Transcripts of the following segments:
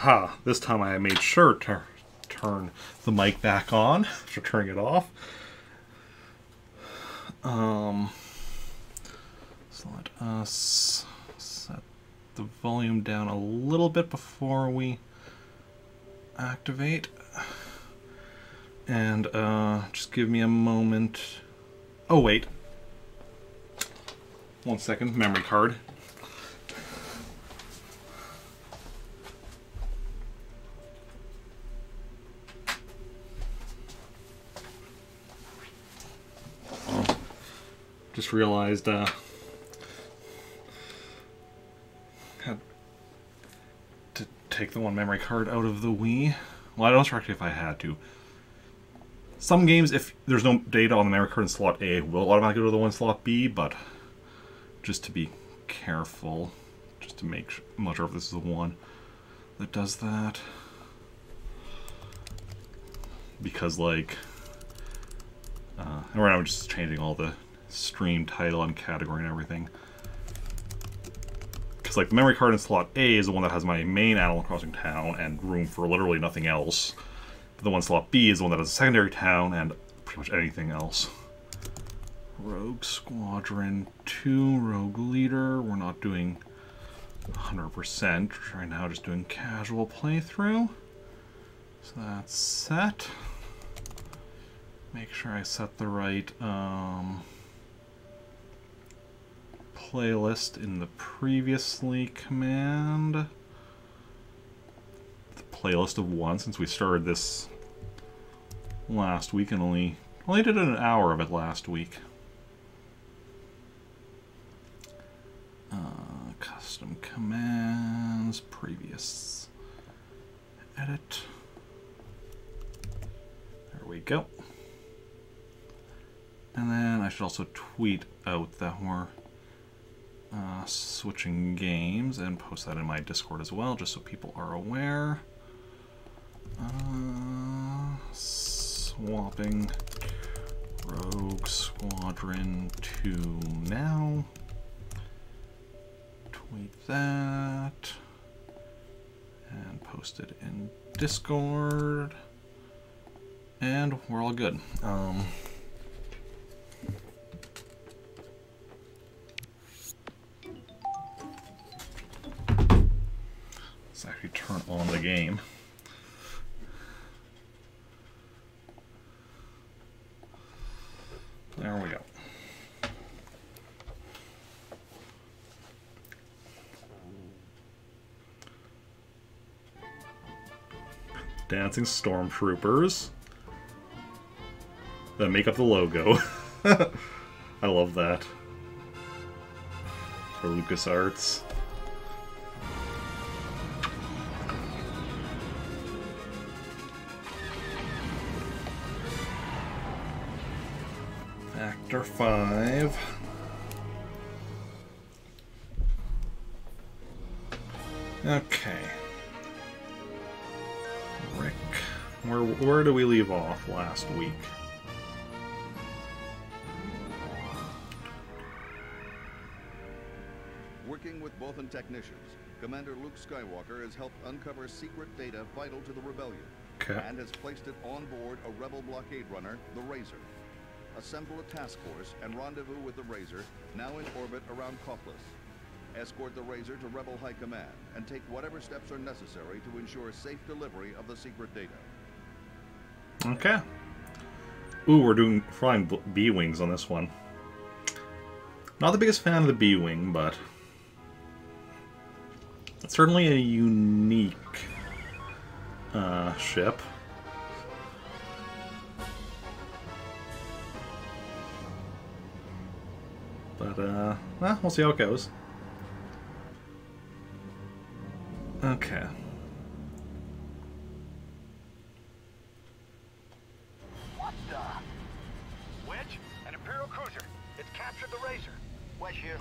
Aha, this time I made sure to turn the mic back on after turning it off. Um, so let us set the volume down a little bit before we activate. And uh, just give me a moment. Oh, wait. One second, memory card. Just realized uh, had to take the one memory card out of the Wii. Well, I don't know if I had to. Some games, if there's no data on the memory card in slot A, will automatically go to the one slot B, but just to be careful, just to make sure, sure if this is the one that does that. Because, like, uh, and right now I'm just changing all the stream title and category and everything. Because, like, the memory card in slot A is the one that has my main Animal Crossing town and room for literally nothing else. But the one slot B is the one that has a secondary town and pretty much anything else. Rogue Squadron 2, Rogue Leader. We're not doing 100% right now, just doing casual playthrough. So that's set. Make sure I set the right um, playlist in the previously command. The playlist of one since we started this last week and only only did an hour of it last week. Uh, custom commands, previous edit. There we go. And then I should also tweet out that we're uh, switching games and post that in my Discord as well, just so people are aware. Uh, swapping Rogue Squadron to now. Tweet that. And post it in Discord. And we're all good. Um, actually turn on the game. There we go. Dancing stormtroopers that make up the logo. I love that. For LucasArts. Factor 5. Okay. Rick. Where, where do we leave off last week? Working with Bothan technicians, Commander Luke Skywalker has helped uncover secret data vital to the rebellion Okay. and has placed it on board a rebel blockade runner, the Razor. Assemble a task force and rendezvous with the Razor, now in orbit around Kothlis. Escort the Razor to Rebel High Command and take whatever steps are necessary to ensure safe delivery of the secret data. Okay. Ooh, we're doing flying b- B-wings on this one. Not the biggest fan of the B-wing, but it's certainly a unique uh, ship. But uh, well, we'll see how it goes. Okay. What the? Wedge, an Imperial cruiser. It's captured the Razor. Wedge here.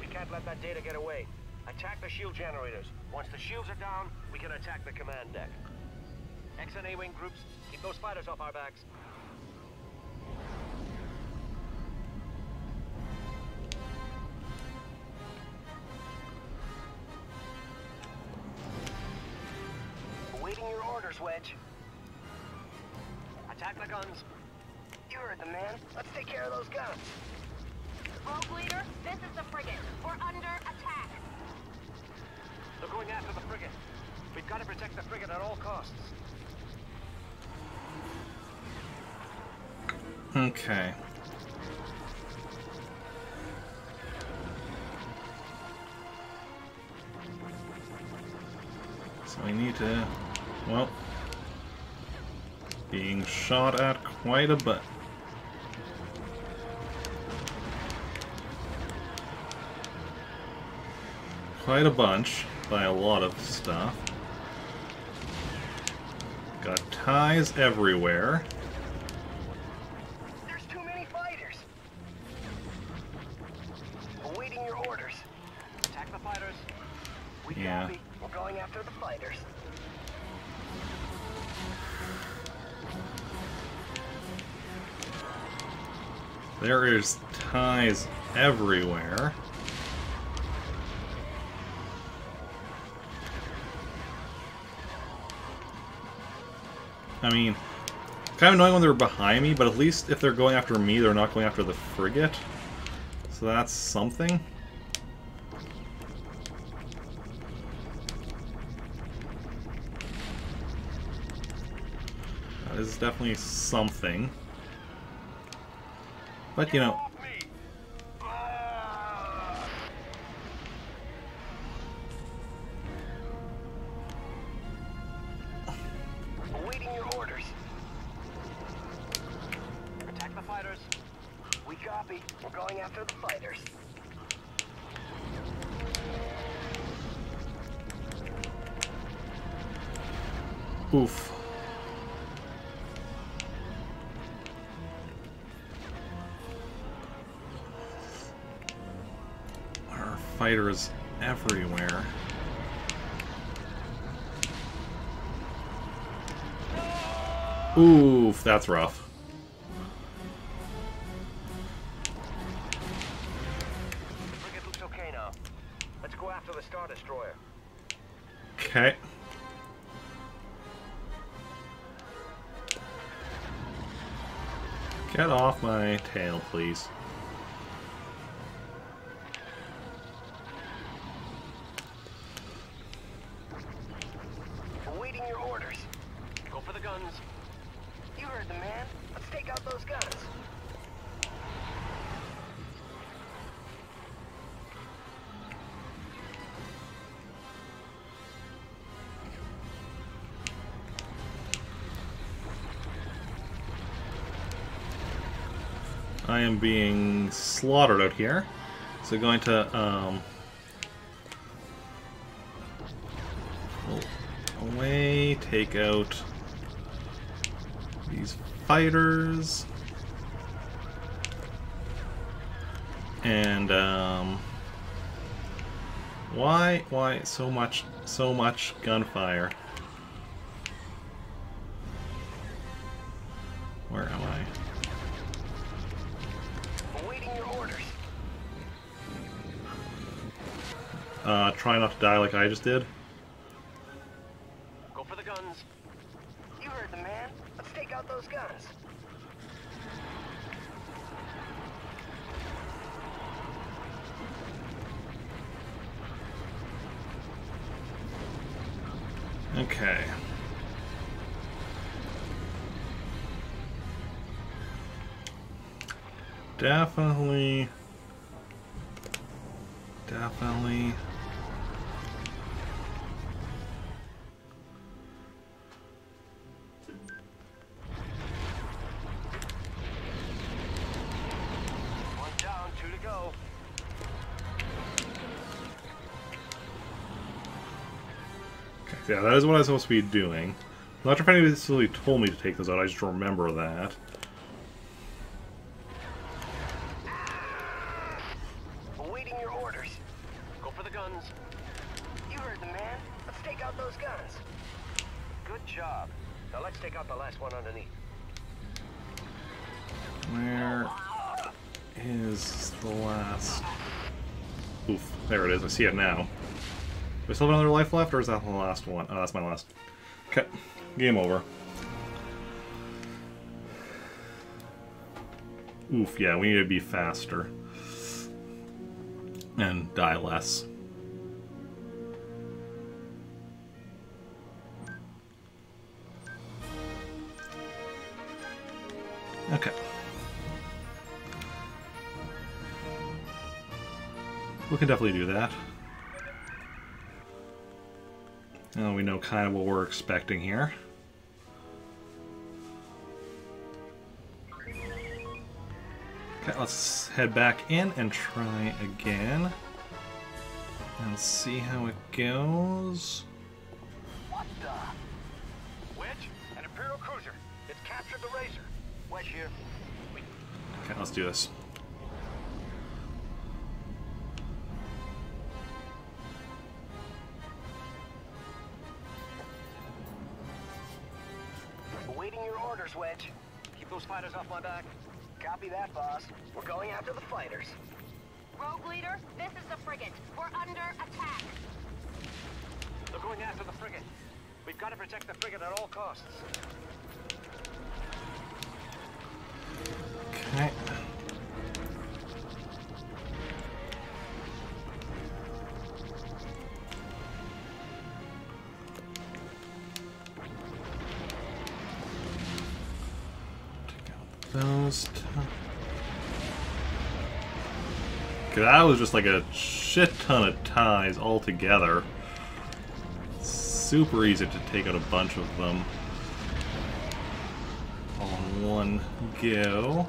We can't let that data get away. Attack the shield generators. Once the shields are down, we can attack the command deck. X and A-wing groups, keep those fighters off our backs. Orders, Wedge. Attack the guns. You heard the man. Let's take care of those guns. Rogue leader, this is the frigate. We're under attack. They're going after the frigate. We've got to protect the frigate at all costs. Okay. So I need to... Well... Being shot at quite a bit. Quite a bunch by a lot of stuff. Got ties everywhere. There is ties everywhere. I mean, kind of annoying when they're behind me, but at least if they're going after me, they're not going after the frigate. So that's something. That is definitely something. But, you. know, that's rough. The frigate looks okay now. Let's go after the Star Destroyer. Okay. Get off my tail, please. Being slaughtered out here. So going to um away, take out these fighters. And um why why so much so much gunfire? Die like I just did. Yeah, that is what I was supposed to be doing. I'm not sure if anybody necessarily told me to take those out, I just remember that. Awaiting your orders. Go for the guns. You heard the man. Let's take out those guns. Good job. Now let's take out the last one underneath. Where is the last... Oof, there it is, I see it now. Still have another life left, or is that the last one? Oh, that's my last. Okay. Game over. Oof, yeah, we need to be faster. And die less. Okay. We can definitely do that. Now we know kind of what we're expecting here. Okay, let's head back in and try again. And see how it goes. What the? Wedge, an Imperial cruiser. It's captured the Razor. Wedge here. Okay, let's do this. Those fighters off my back. Copy that, boss. We're going after the fighters. Rogue leader, this is the frigate. We're under attack. They're going after the frigate. We've got to protect the frigate at all costs. Okay. That was just like a shit ton of ties all together. Super easy to take out a bunch of them on one go.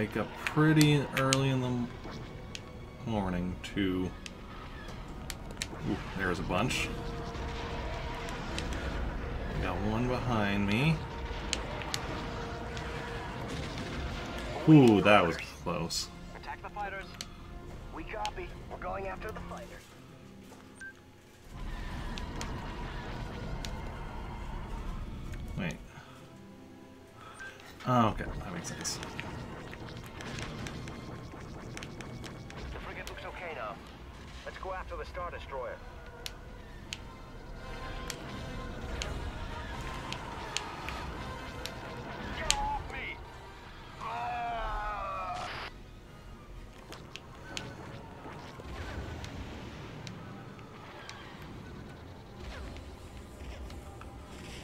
Wake up pretty early in the morning to Ooh, there's a bunch. Got one behind me. Ooh, that was close. Attack the fighters. We copy. We're going after the fighters. Wait. Oh, okay, that makes sense. After the Star Destroyer.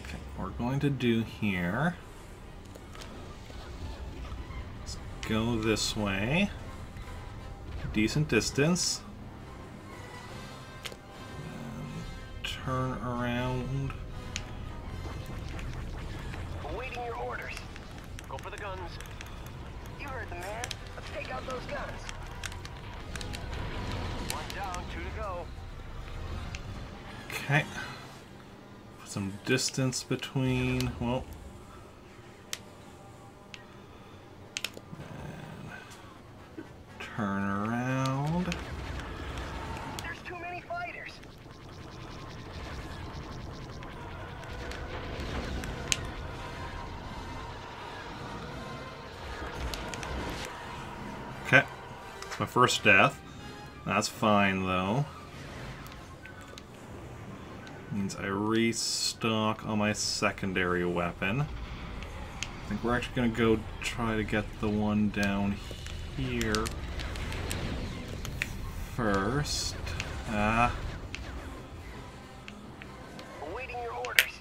Okay, we're going to do here. Let's go this way. Decent distance. Distance between. Well. Turn around. There's too many fighters. Okay. My first death. That's fine though. Means I restock on my secondary weapon. I think we're actually gonna go try to get the one down here first. Ah, Awaiting your orders.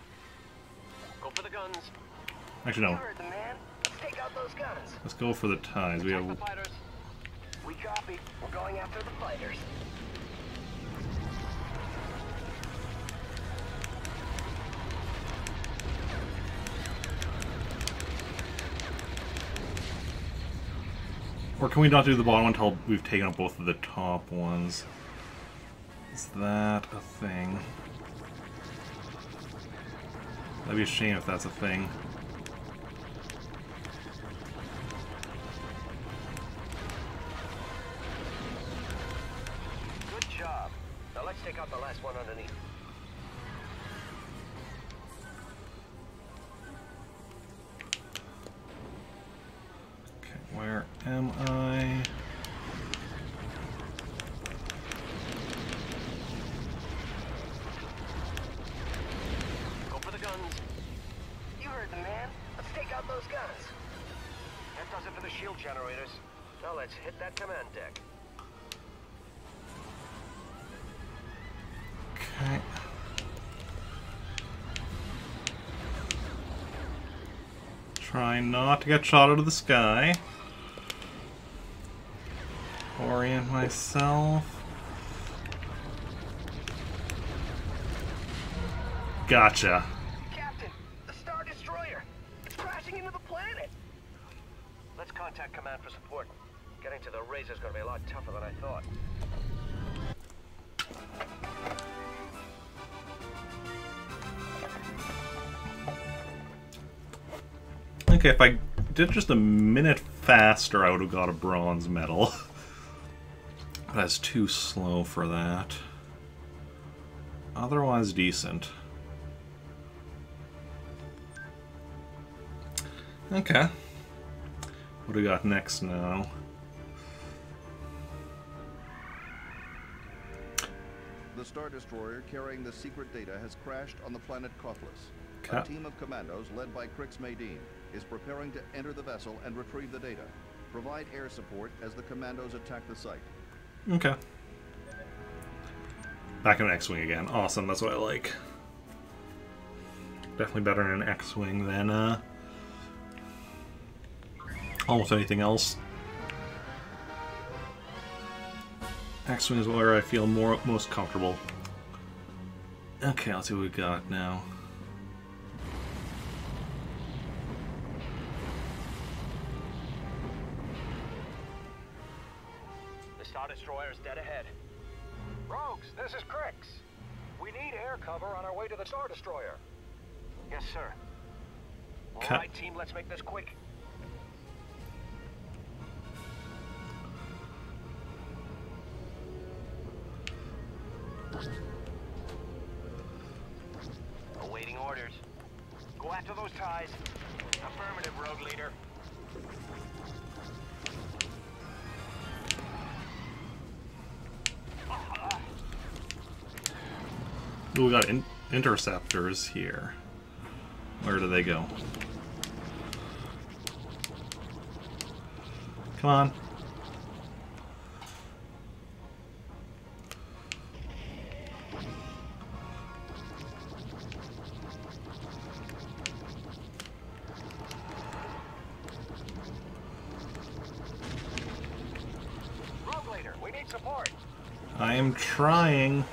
Go for the guns. actually no. Let's take out those guns. Let's go for the ties. We have. We copy. We're going after the fighters. Can we not do the bottom until we've taken up both of the top ones? Is that a thing? That'd be a shame if that's a thing. Good job. Now let's take out the last one underneath. Okay, where am I? Go for the guns. You heard the man. Let's take out those guns. That does it for the shield generators. Now let's hit that command deck. Okay. Try not to get shot out of the sky. Orient myself. Gotcha. If I did just a minute faster, I would have got a bronze medal. but that's too slow for that. Otherwise, decent. Okay. What do we got next now? The Star Destroyer carrying the secret data has crashed on the planet. Okay. A team of commandos led by Crix Madine is preparing to enter the vessel and retrieve the data. Provide air support as the commandos attack the site. Okay. Back in an X-Wing again. Awesome, that's what I like. Definitely better in an X-Wing than, uh... Almost anything else. X-Wing is where I feel more most comfortable. Okay, let's see what we got now. Interceptors here. Where do they go? Come on. Rogue leader, we need support. I am trying.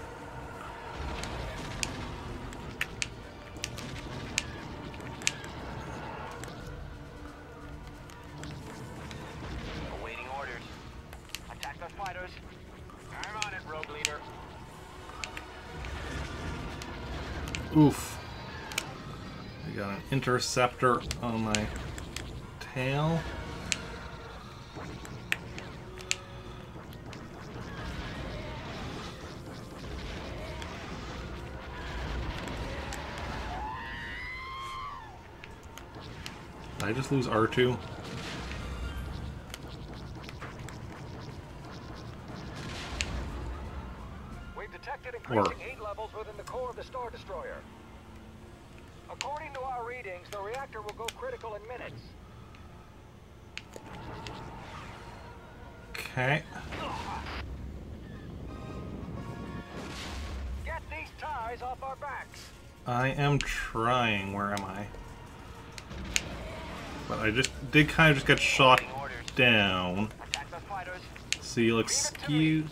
Interceptor on my tail. Did I just lose R2? Okay. Get these ties off our backs. I am trying. Where am I? But I just did kind of just get shot down. So you'll excuse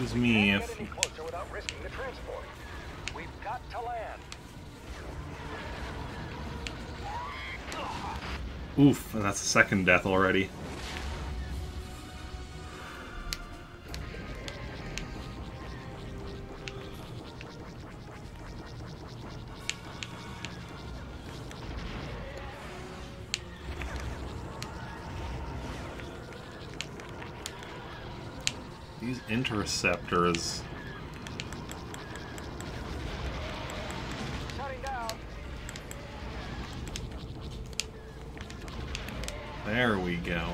excuse me if Oof, and that's the second death already. These interceptors. Shutting down. There we go.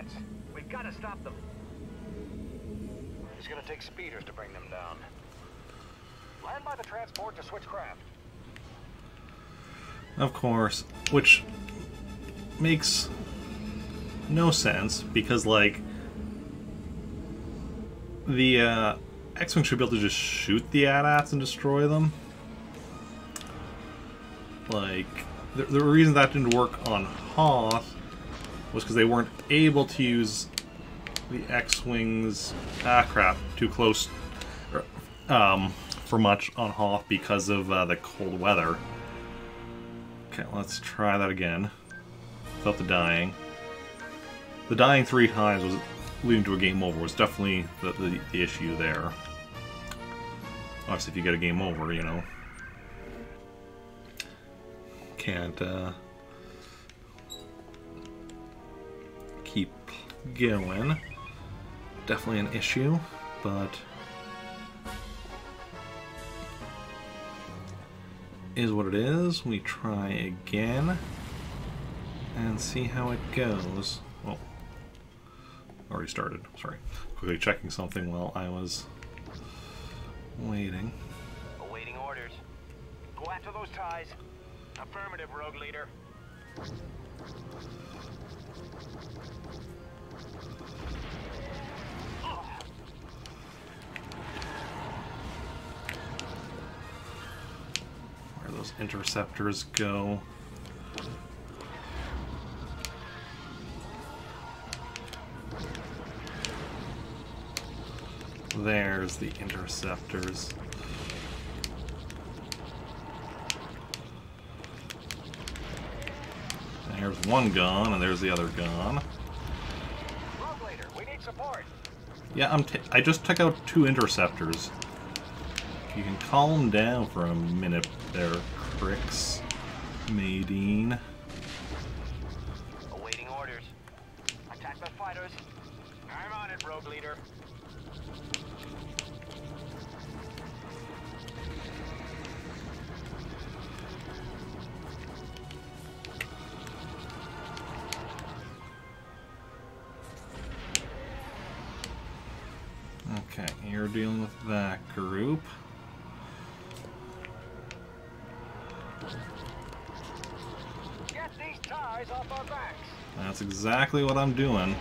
Against. We've got to stop them. It's gonna take speeders to bring them down. Land by the transport to switch craft. Of course. Which makes no sense because, like, the uh, X-Wing should be able to just shoot the AT-ATs and destroy them. Like, the, the reason that didn't work on Hoth was because they weren't able to use the X-Wing's aircraft too close um, for much on Hoth because of uh, the cold weather. Okay, let's try that again. Without the dying. The dying three times was leading to a game over was definitely the, the, the issue there. Obviously, if you get a game over, you know. Can't, uh... going. Definitely an issue, but... is what it is. We try again and see how it goes. Well, already started. Sorry. Quickly checking something while I was waiting. Awaiting orders. Go after those ties. Affirmative, rogue leader. Where those interceptors go. There's the interceptors. There's one gun, and there's the other gun. Rogue leader, we need support. Yeah, I'm. T I just took out two interceptors. You can calm down for a minute there, Crix. Madine. That group. Get these ties off our backs. That's exactly what I'm doing.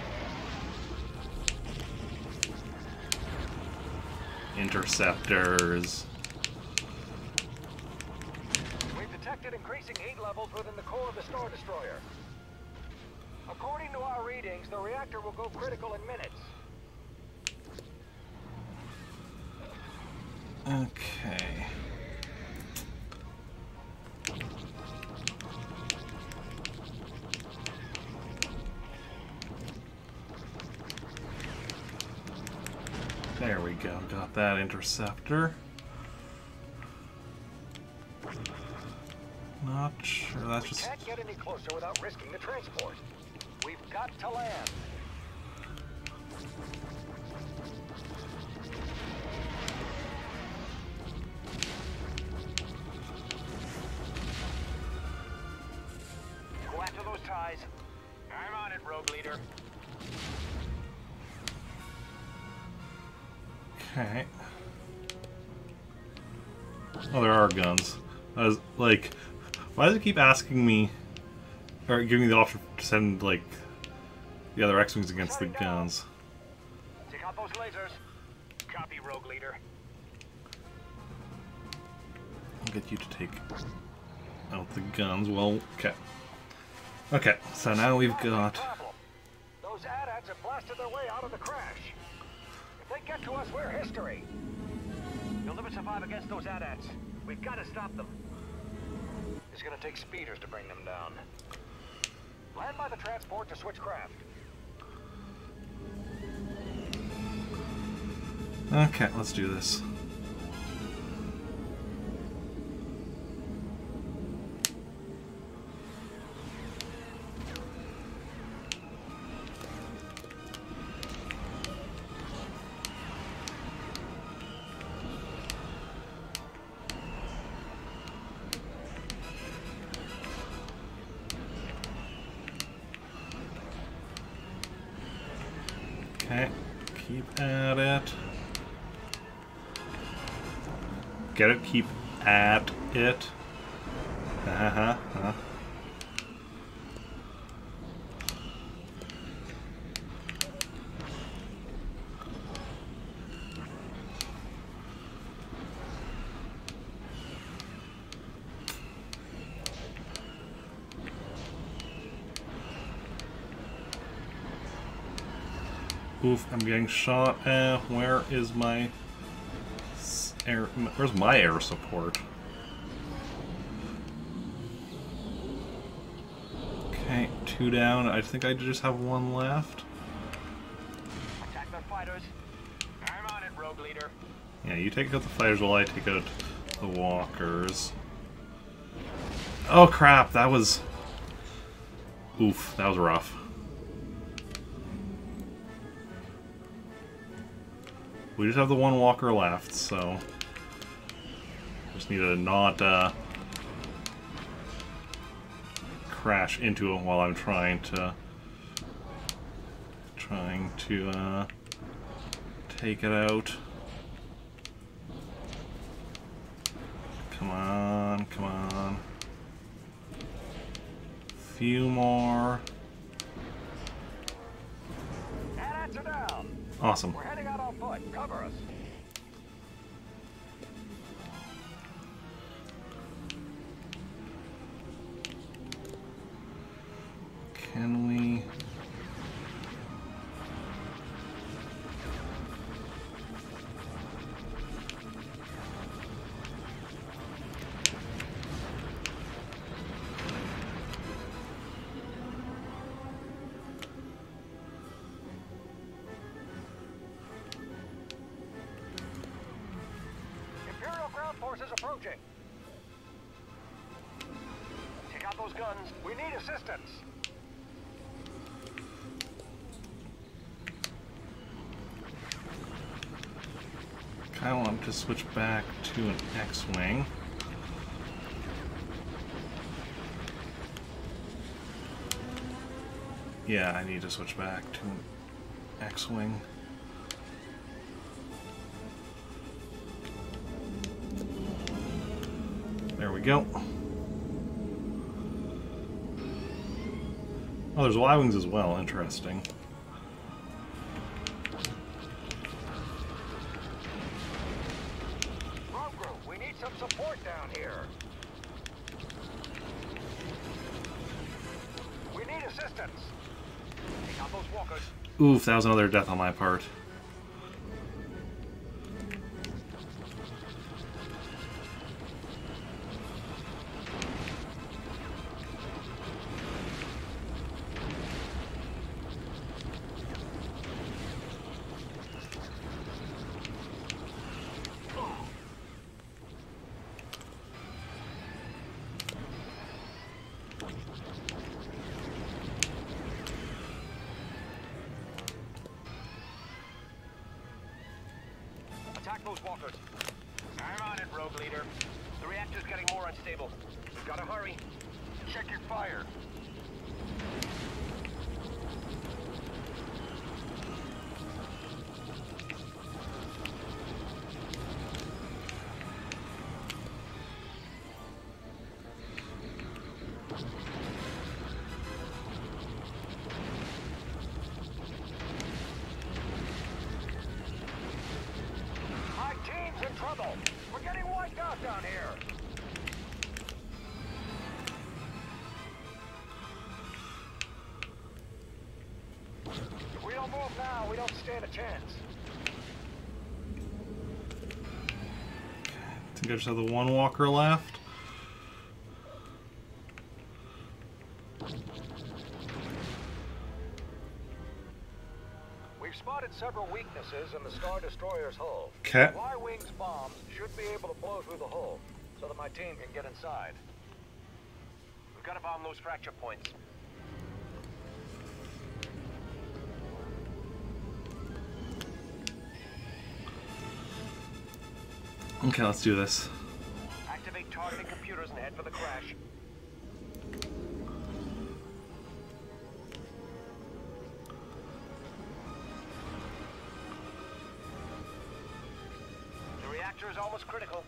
Interceptors. We've detected increasing heat levels within the core of the Star Destroyer. According to our readings, the reactor will go critical in minutes. Okay. There we go, got that interceptor. Not sure, that's We just... can't get any closer without risking the transport. We've got to land. Ties. I'm on it, rogue leader. Okay. Oh, there are guns. I was like, why does it keep asking me, or giving me the option to send like the other X-wings against the guns? Take out those lasers. Copy, Rogue Leader. I'll get you to take out the guns. Well, okay. Okay, so now we've got. Those AT-ATs have blasted their way out of the crash. If they get to us, we're history. You'll never survive against those AT-ATs. We've got to stop them. It's gonna take speeders to bring them down. Land by the transport to switch craft. Okay, let's do this. Oof, I'm getting shot. Eh, where is my air? Where's my air support? Okay, two down. I think I just have one left. Attack their fighters. I'm on it, Rogue Leader. Yeah, you take out the fighters while I take out the walkers. Oh crap, that was... Oof, that was rough. We just have the one walker left, so... Just need to not, uh... Crash into it while I'm trying to... Trying to, uh... Take it out. Come on, come on. Few more. Approaching. Take out those guns. We need assistance. I want to switch back to an X-Wing. Yeah, I need to switch back to an X-Wing. Go. Oh, there's Y-Wings as well. Interesting. Rogue group, we need some support down here. We need assistance. Take out those walkers. Oof, that was another death on my part. I think just have the one walker left. We've spotted several weaknesses in the Star Destroyer's hull. Okay. Y-Wing's bombs should be able to blow through the hull, so that my team can get inside. We've got to bomb those fracture points. Okay, let's do this. Activate targeting computers and head for the crash. The reactor is almost critical.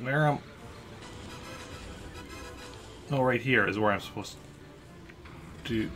Where am... Oh, right here is where I'm supposed to...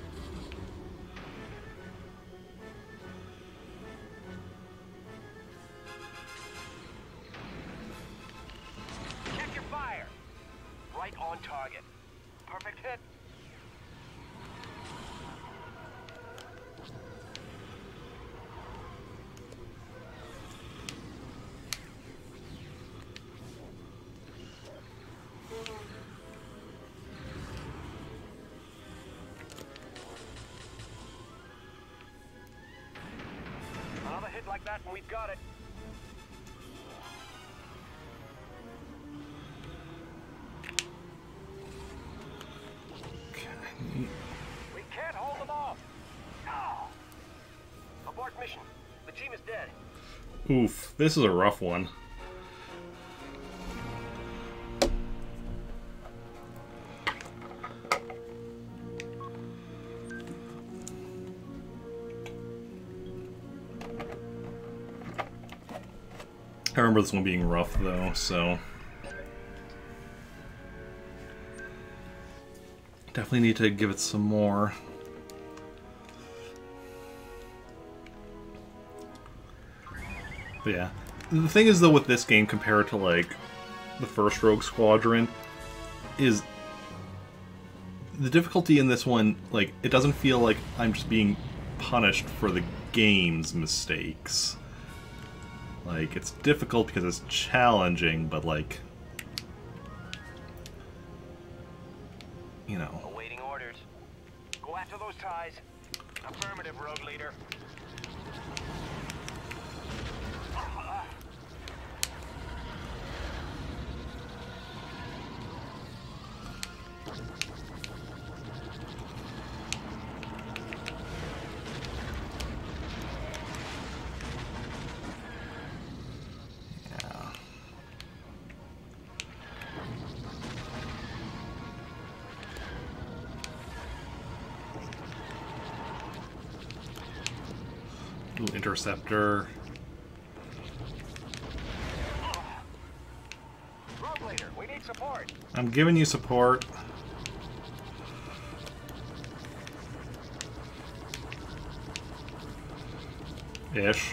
this is a rough one. I remember this one being rough though, so definitely need to give it some more. Yeah. The thing is though with this game compared to like the first Rogue Squadron is the difficulty in this one like it doesn't feel like I'm just being punished for the game's mistakes. Like it's difficult because it's challenging, but like interceptor. We need support. I'm giving you support. Ish.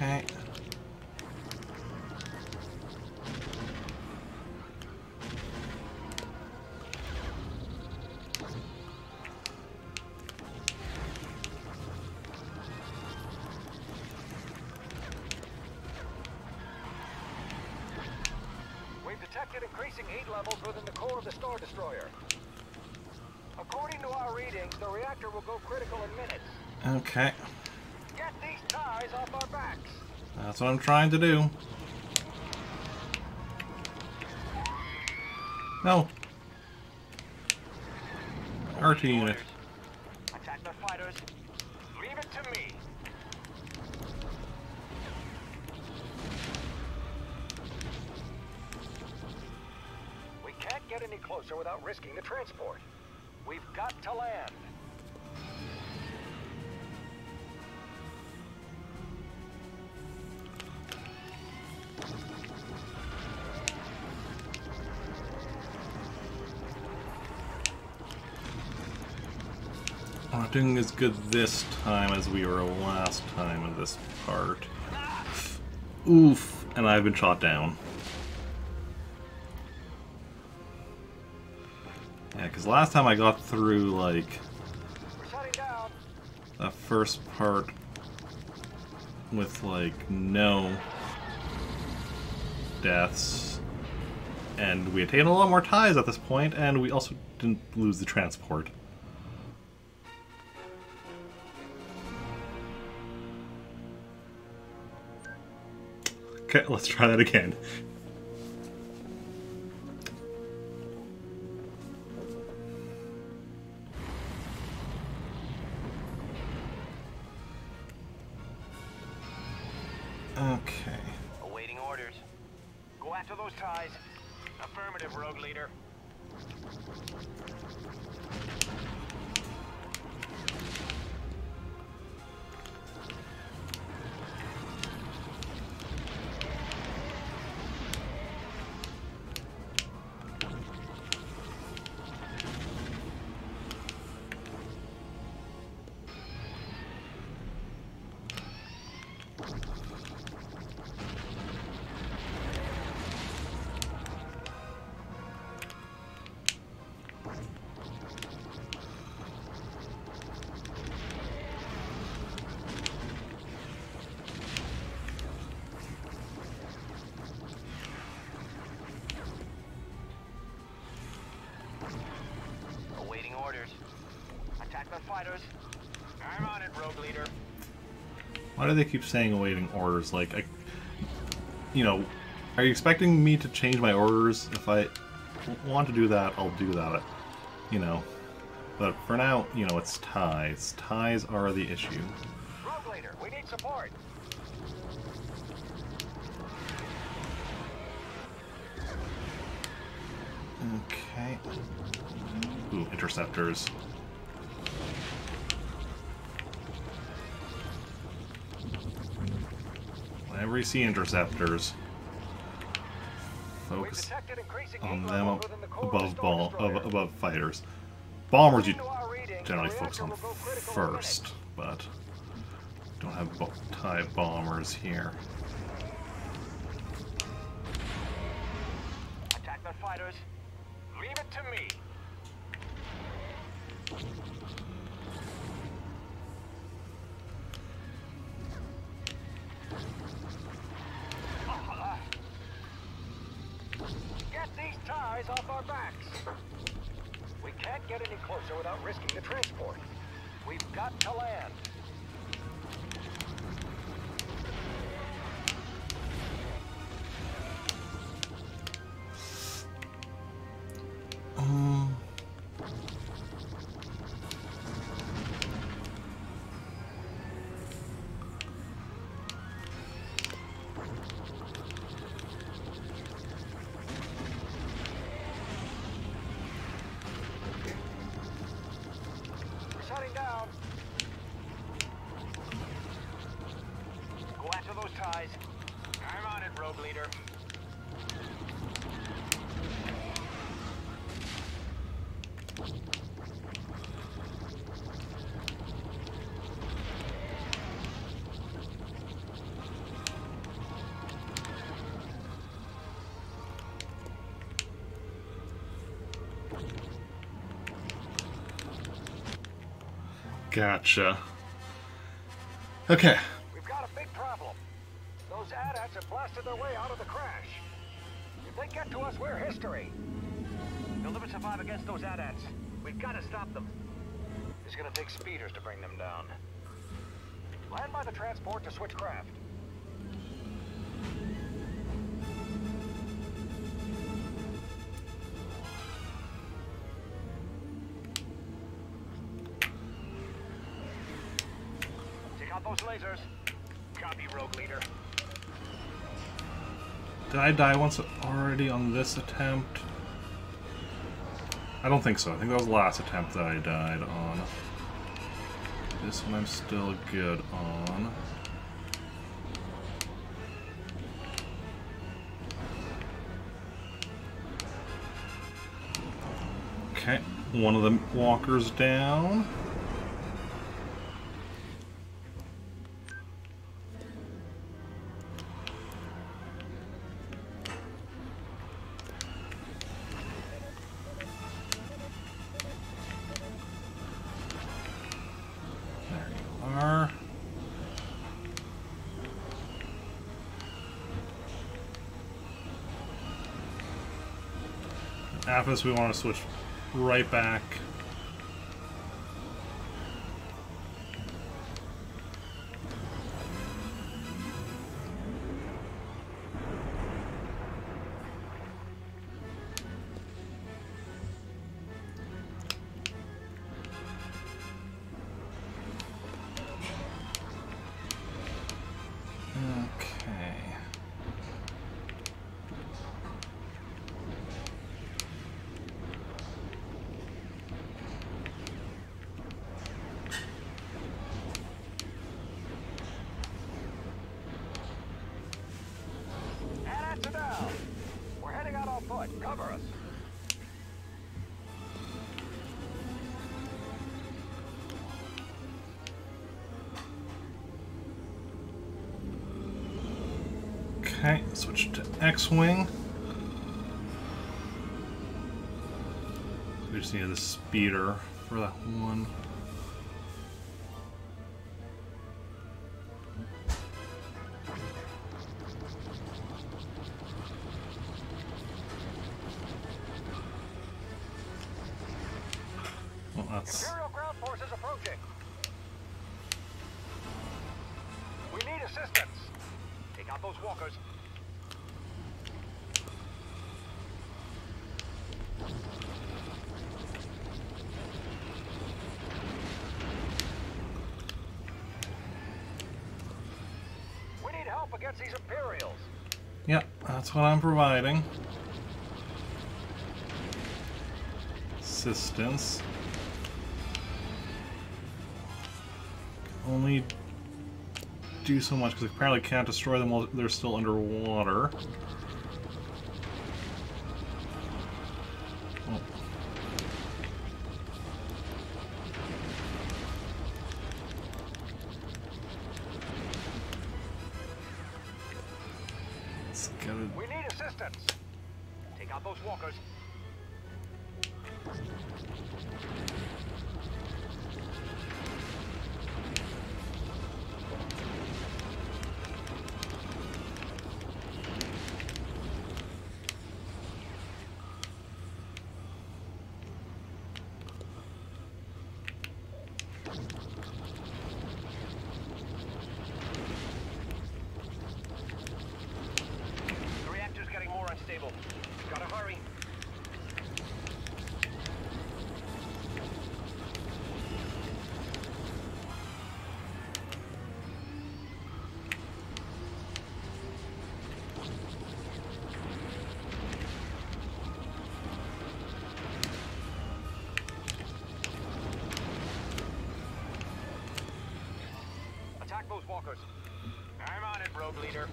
Okay. We've detected increasing heat levels within the core of the Star Destroyer. According to our readings, the reactor will go critical in minutes. Okay. Off our backs. That's what I'm trying to do. No. RT unit. Doing as good this time as we were last time in this part. Oof, and I've been shot down. Yeah, because last time I got through, like, that first part with, like, no deaths. And we taken a lot more ties at this point, and we also didn't lose the transport. Okay, let's try that again. Do they keep saying awaiting orders? Like, I, you know, are you expecting me to change my orders? If I want to do that, I'll do that. You know, but for now, you know, it's ties. Ties are the issue. Rogue leader, we need support. Okay. Ooh, interceptors. Whenever you see interceptors, focus on them up within the core above ball of, above fighters. Bombers you According to our readings, generally focus on reactor will go critical in a minute. first, but don't have bo- tie bombers here. Attack the fighters. Leave it to me. Gotcha. Okay. We've got a big problem. Those AT-ATs have blasted their way out of the crash. If they get to us, we're history. They'll never survive against those AT-ATs. We've got to stop them. It's gonna take speeders to bring them down. Land by the transport to switch craft. Those lasers. Copy, rogue leader. Did I die once already on this attempt? I don't think so. I think that was the last attempt that I died on. This one I'm still good on. Okay, one of the walkers down. We want to switch right back. X-Wing. We just needed the speeder for that one. That's what I'm providing. Assistance. Only do so much because apparently can't destroy them while they're still underwater. Those walkers. I'm on it, rogue leader.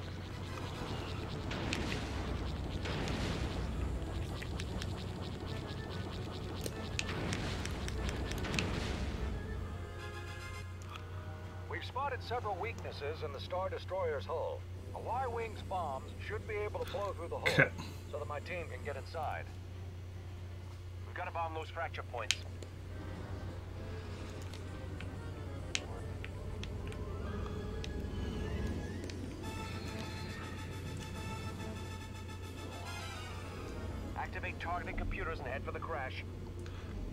We've spotted several weaknesses in the Star Destroyer's hull. A Y-Wing's bombs should be able to blow through the hull, so that my team can get inside. We've got to bomb those fracture points. Activate targeting computers and head for the crash.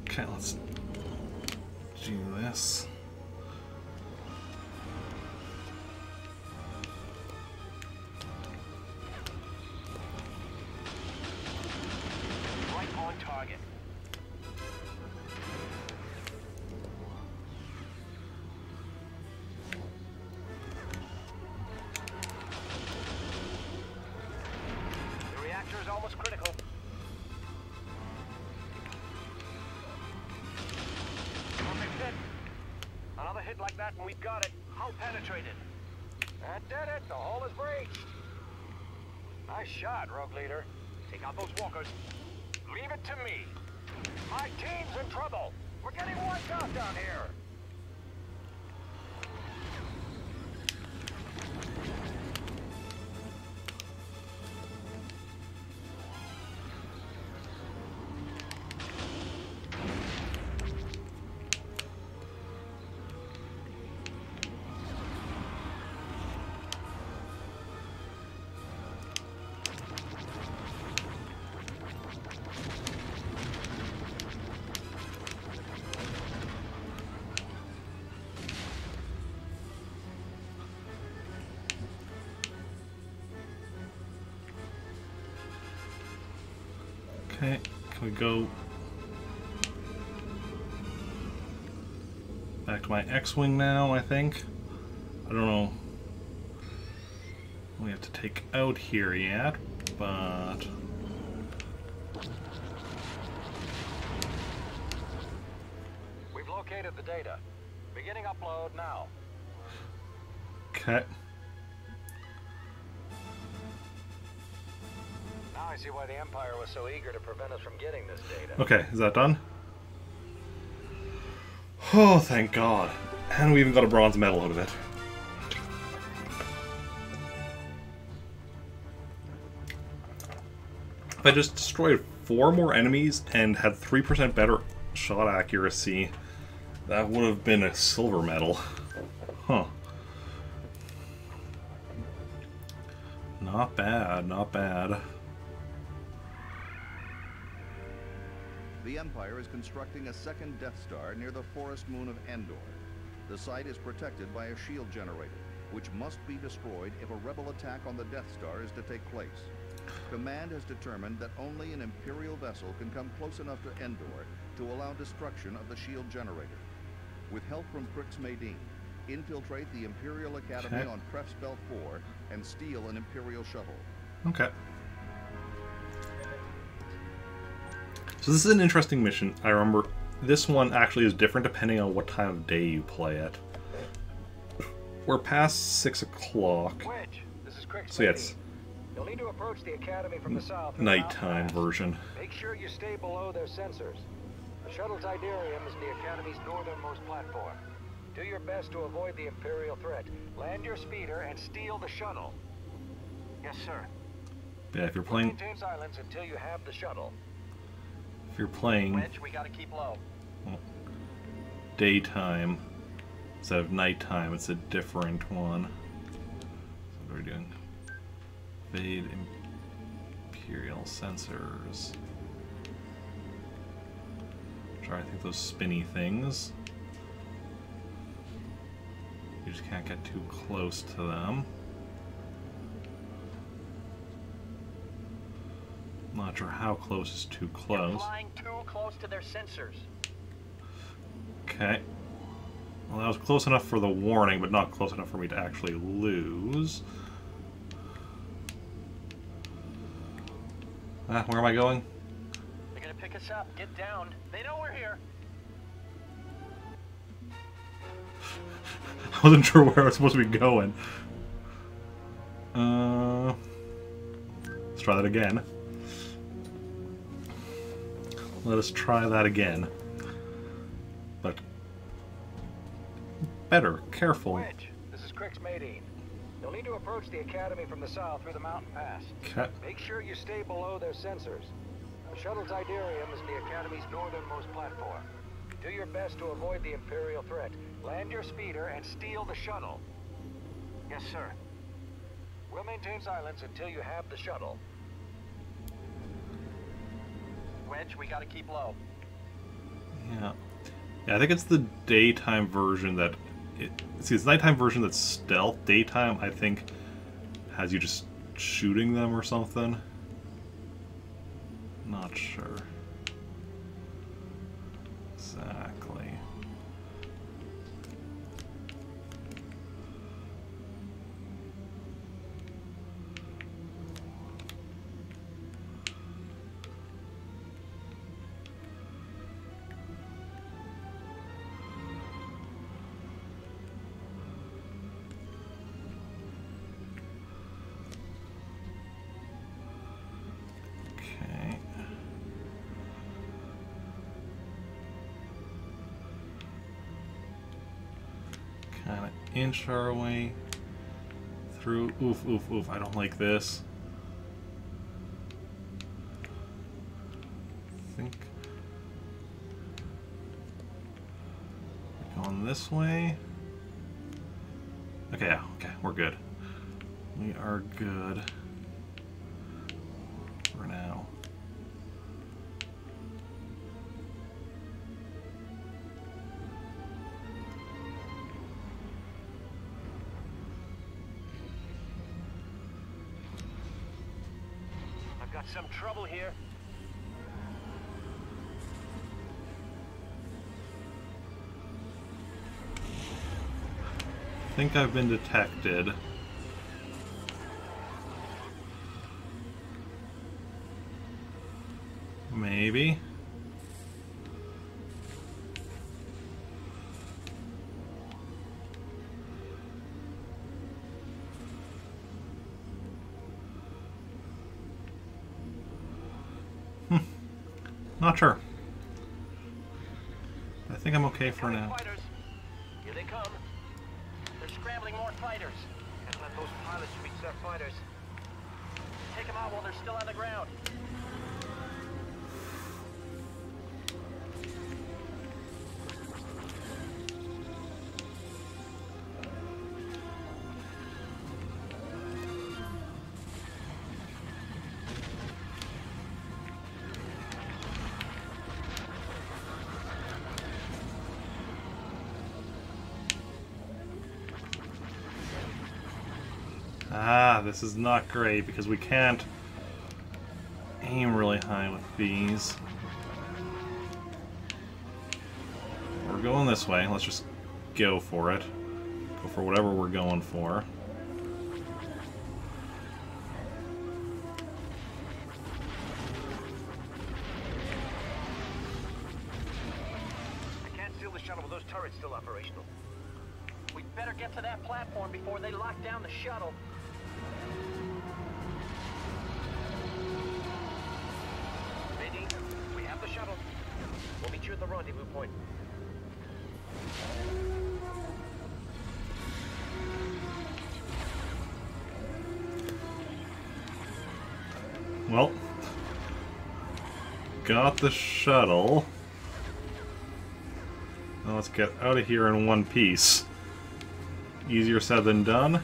Okay, let's do this. Got it. Hull penetrated. That did it. The hull is breached. Nice shot, Rogue Leader. Take out those walkers. Leave it to me. My team's in trouble. We're getting wiped out down here. Can we go back to my X-Wing now, I think? I don't know. We have to take out here yet, but... We've located the data. Beginning upload now. So eager to prevent us from getting this data. Okay, is that done? Oh, thank God. And we even got a bronze medal out of it. If I just destroyed four more enemies and had 3% better shot accuracy, that would have been a silver medal. Huh. Not bad, not bad. The Empire is constructing a second Death Star near the forest moon of Endor. The site is protected by a shield generator, which must be destroyed if a rebel attack on the Death Star is to take place. Command has determined that only an Imperial vessel can come close enough to Endor to allow destruction of the shield generator. With help from Crix Madine, infiltrate the Imperial Academy Okay. on Prefsbelt 4 and steal an Imperial shuttle. Okay. So this is an interesting mission. I remember this one actually is different depending on what time of day you play it. We're past six o'clock, Wedge, this is Crix so yeah, it's You'll need to approach the Academy from the south. with a mountain nighttime version. Make sure you stay below their sensors. The shuttle Tydirium is the Academy's northernmost platform. Do your best to avoid the Imperial threat. Land your speeder and steal the shuttle. Yes, sir. Yeah, if you're playing silence until you have the shuttle. If you're playing Wedge, we gotta keep low. daytime instead of nighttime, it's a different one. So what are we doing? Fade Imperial sensors. Try I think those spinny things. You just can't get too close to them. Not sure how close is too close. Flying too close to their sensors. Okay. Well, that was close enough for the warning, but not close enough for me to actually lose. Ah, where am I going? They're gonna pick us up. Get down. They know we're here. I wasn't sure where I was supposed to be going. Uh, let's try that again. Let us try that again. But better, careful. Wedge, this is Crix Madine. You'll need to approach the Academy from the south through the mountain pass. Make sure you stay below their sensors. The shuttle Tydirium is the Academy's northernmost platform. Do your best to avoid the Imperial threat. Land your speeder and steal the shuttle. Yes, sir. We'll maintain silence until you have the shuttle. Wedge, we gotta keep low. Yeah. Yeah, I think it's the daytime version that. It, see, it's nighttime version that's stealth. Daytime, I think, has you just shooting them or something. Not sure. Exactly. Kind of inch our way through. Oof, oof, oof. I don't like this. I think going this way. Okay, okay, we're good. We are good think I've been detected. Maybe. Hmm. Not sure. I think I'm okay for now. Fighters. Can't let those pilots reach their fighters. Take them out while they're still on the ground. This is not great because we can't aim really high with these. We're going this way. Let's just go for it. Go for whatever we're going for. Well, got the shuttle. Now let's get out of here in one piece. Easier said than done.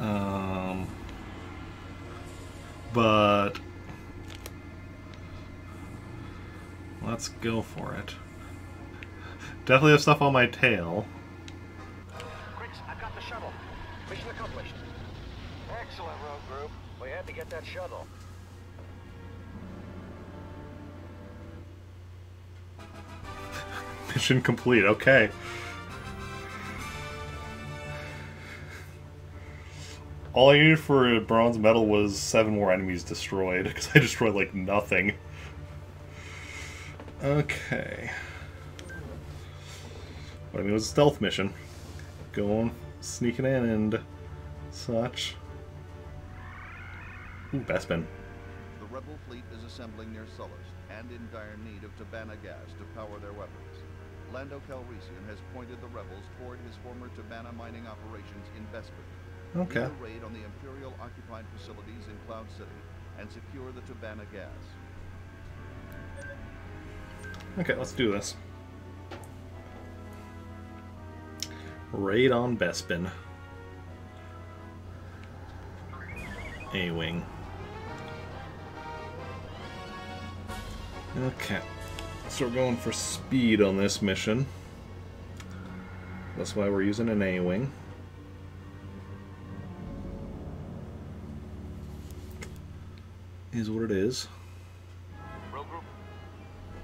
Um, but let's go for it. Definitely have stuff on my tail. Mission complete. Okay. All I needed for a bronze medal was seven more enemies destroyed, because I destroyed like nothing. Okay. But I mean, was a stealth mission. Going, sneaking in and such. Ooh, Bespin. The rebel fleet is assembling near Sullust and in dire need of Tibanna gas to power their weapons. Lando Calrissian has pointed the rebels toward his former Tibanna mining operations in Bespin. Okay. Lead a raid on the Imperial occupied facilities in Cloud City and secure the Tibanna gas. Okay, let's do this. Raid on Bespin. A-Wing. Okay. So we're going for speed on this mission. That's why we're using an A-Wing. Is what it is. Rogue Group,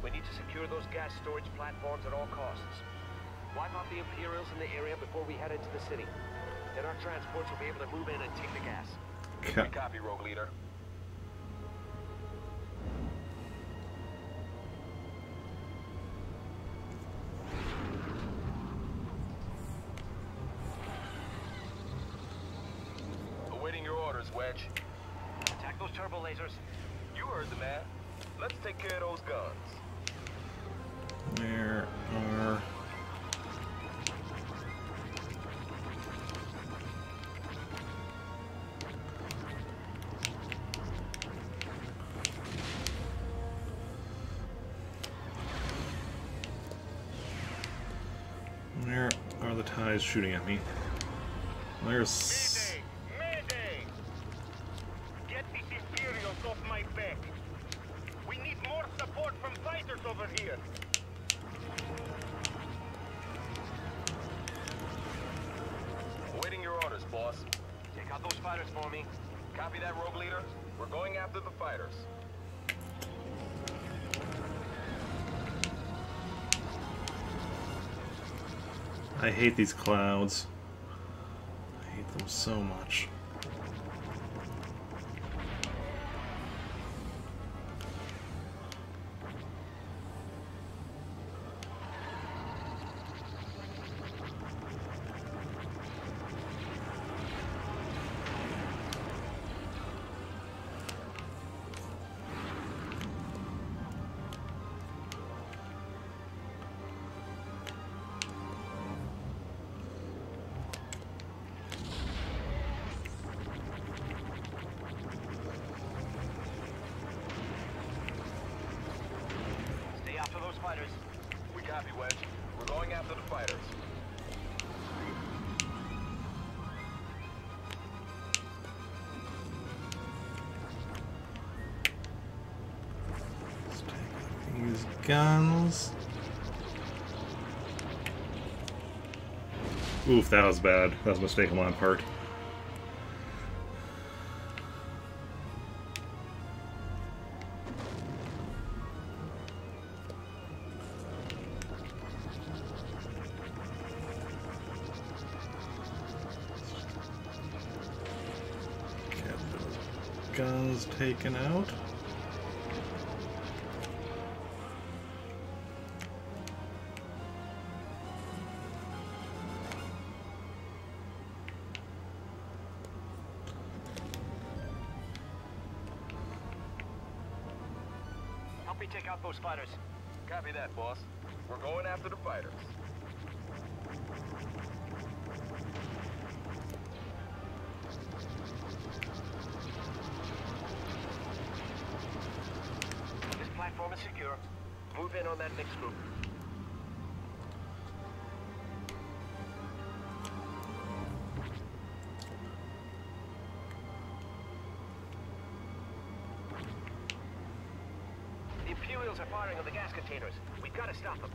we need to secure those gas storage platforms at all costs. Wipe out the Imperials in the area before we head into the city. Then our transports will be able to move in and take the gas. Okay. copy, Rogue Leader. Lasers. You heard the man. Let's take care of those guns. Where are... Where are the ties shooting at me? There's... Those fighters for me. Copy that, rogue leader. We're going after the fighters. I hate these clouds. I hate them so much. Oof, that was bad. That was a mistake on my part. Guns taken out. Those fighters. Copy that, boss. We're going after the fighters. This platform is secure. Move in on that next group. Are firing on the gas containers. We've got to stop them.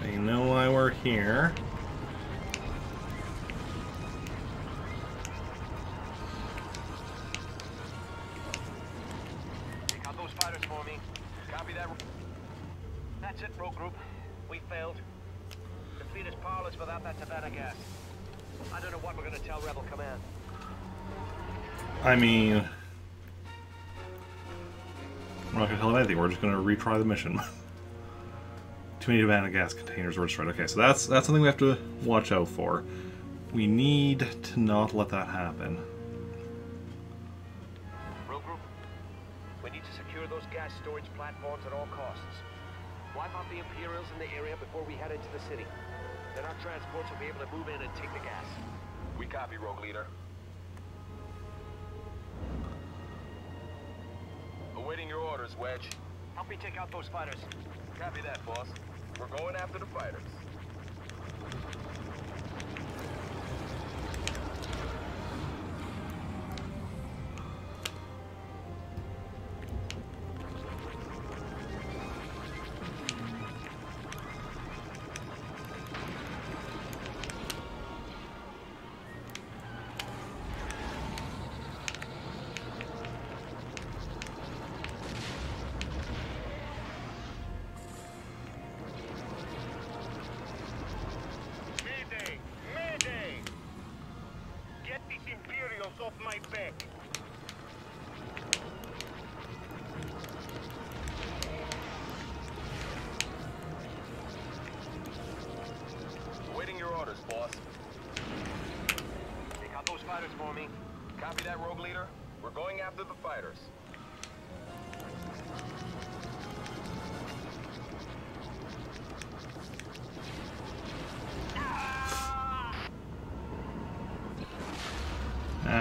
They know why we're here. Take out those fighters for me. Copy that. That's it, rogue group. We failed. The fleet is powerless without that Tibanna gas. I don't know what we're gonna tell Rebel Command. I mean, we're not gonna tell them anything. We're just gonna retry the mission. Too many abandoned gas containers were destroyed. Okay, so that's that's something we have to watch out for. We need to not let that happen. Rogue group, we need to secure those gas storage platforms at all costs. Wipe out the Imperials in the area before we head into the city. Then our transports will be able to move in and take the gas. We copy, Rogue Leader. Awaiting your orders, Wedge. Help me take out those fighters. Copy that, boss. We're going after the fighters.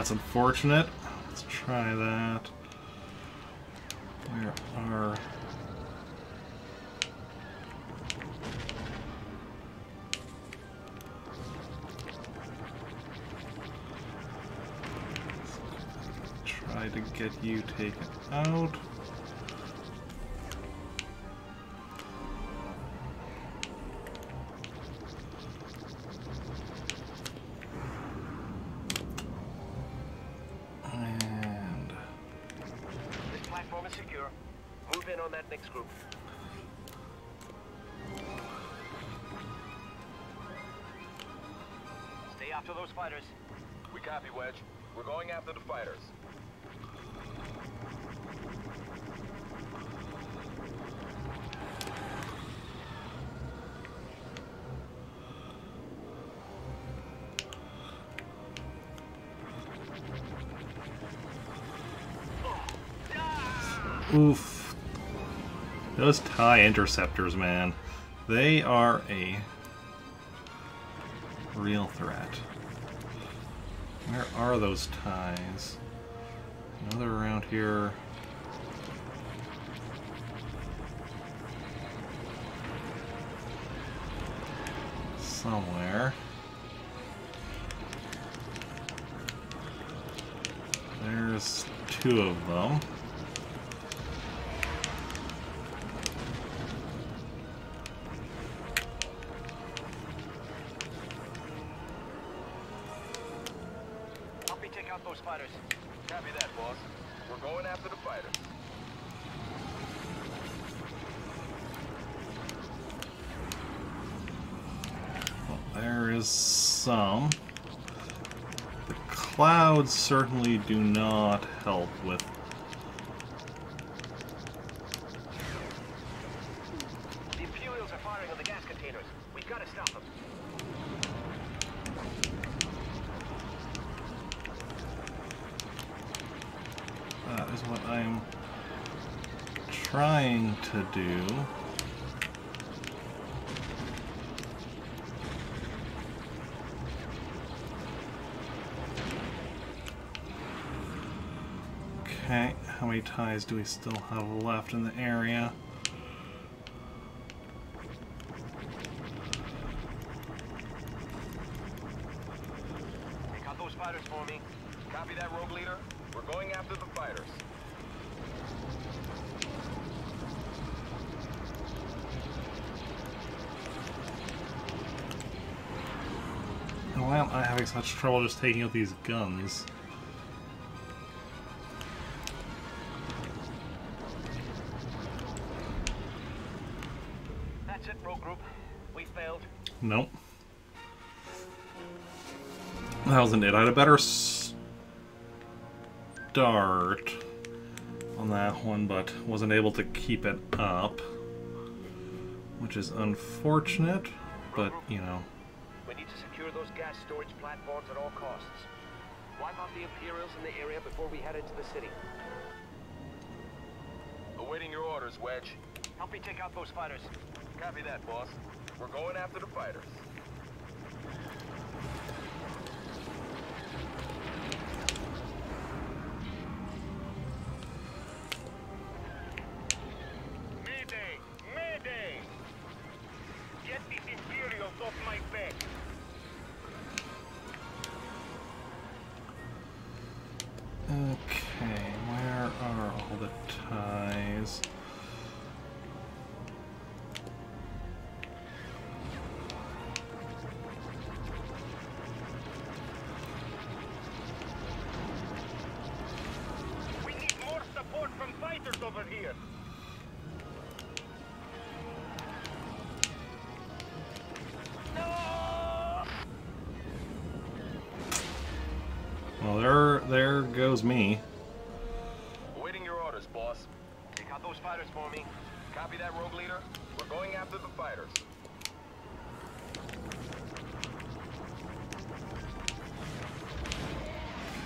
That's unfortunate. Let's try that. Where are... Try to get you taken out. Fighters. We copy, Wedge. We're going after the fighters. Oof. Those TIE interceptors, man. They are a real threat. Are those ties? Another around here. Somewhere. There's two of them. Out those fighters. Copy that, boss. We're going after the fighters. Well, there is some. The clouds certainly do not help with The Imperials are firing on the gas containers. We've got to stop them. That is what I'm trying to do. Okay, ties do we still have left in the area? Take out those fighters for me. Copy that, rogue leader. We're going after the fighters. Why am I having such trouble just taking out these guns? Wasn't it. I had a better start on that one, but wasn't able to keep it up. Which is unfortunate, but, you know. We need to secure those gas storage platforms at all costs. Wipe out the Imperials in the area before we head into the city. Awaiting your orders, Wedge. Help me take out those fighters. Copy that, boss. We're going after the fighters. Goes me. Awaiting your orders, boss. Take out those fighters for me. Copy that, rogue leader. We're going after the fighters.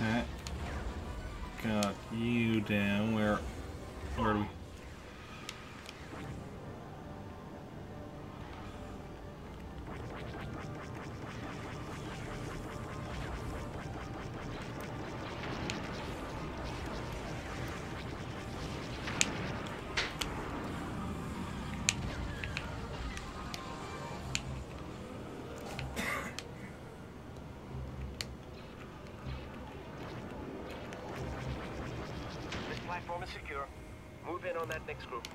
Okay. Got you down. Where, where do we? On that next group.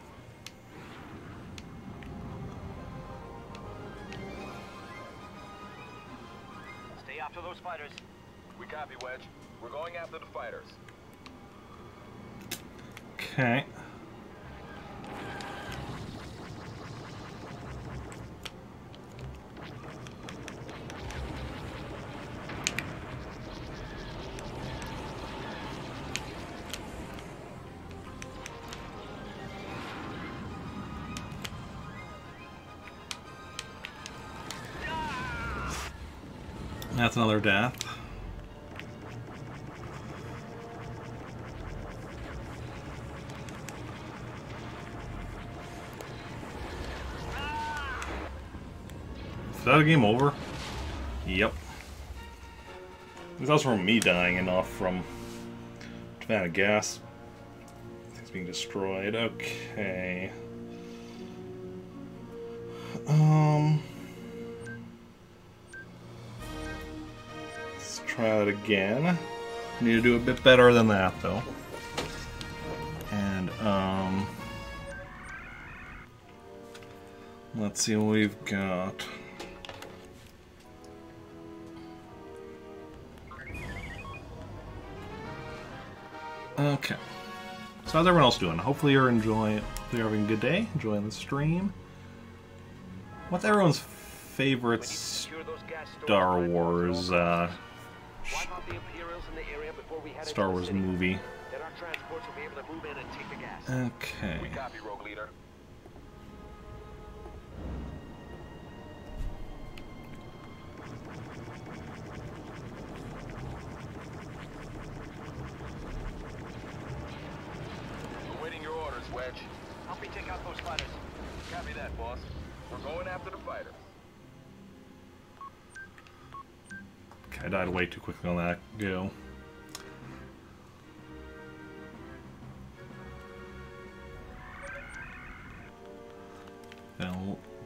Stay after those fighters. We copy, Wedge. We're going after the fighters. Okay. That's another death. Is that a game over? Yep. This was from me dying not from van of gas. Things being destroyed. Okay. Again. Need to do a bit better than that, though. And, um. Let's see what we've got. Okay. So how's everyone else doing? Hopefully you're enjoying you're having a good day, enjoying the stream. What's everyone's favorite Star Wars uh, Star Wars movie? Then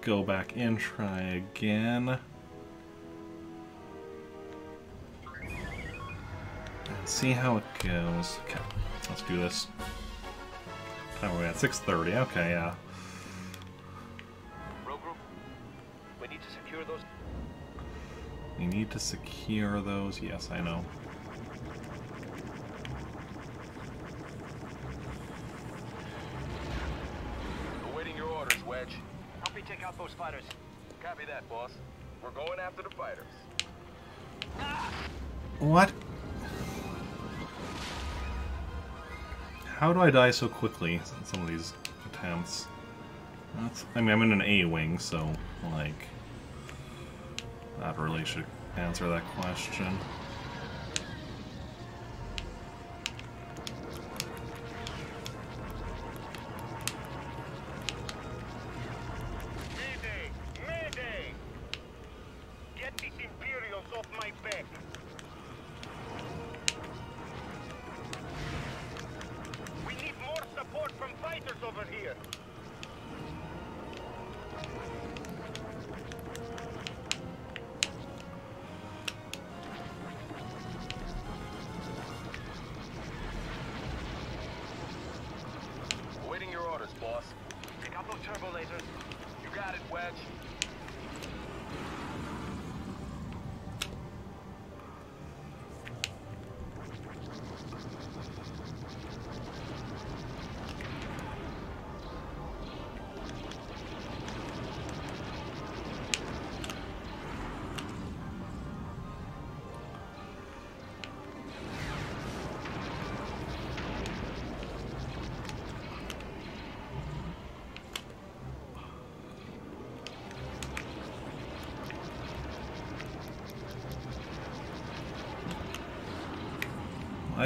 go back and try again. And see how it goes. Okay, let's do this. Oh, Time are we at? 6.30, okay, yeah. We need to secure those. We need to secure those. Yes, I know. Awaiting your orders, Wedge. Help me take out those fighters. Copy that, boss. We're going after the fighters. What? How do I die so quickly in some of these attempts? That's, I mean, I'm in an A wing, so, like, that really should answer that question.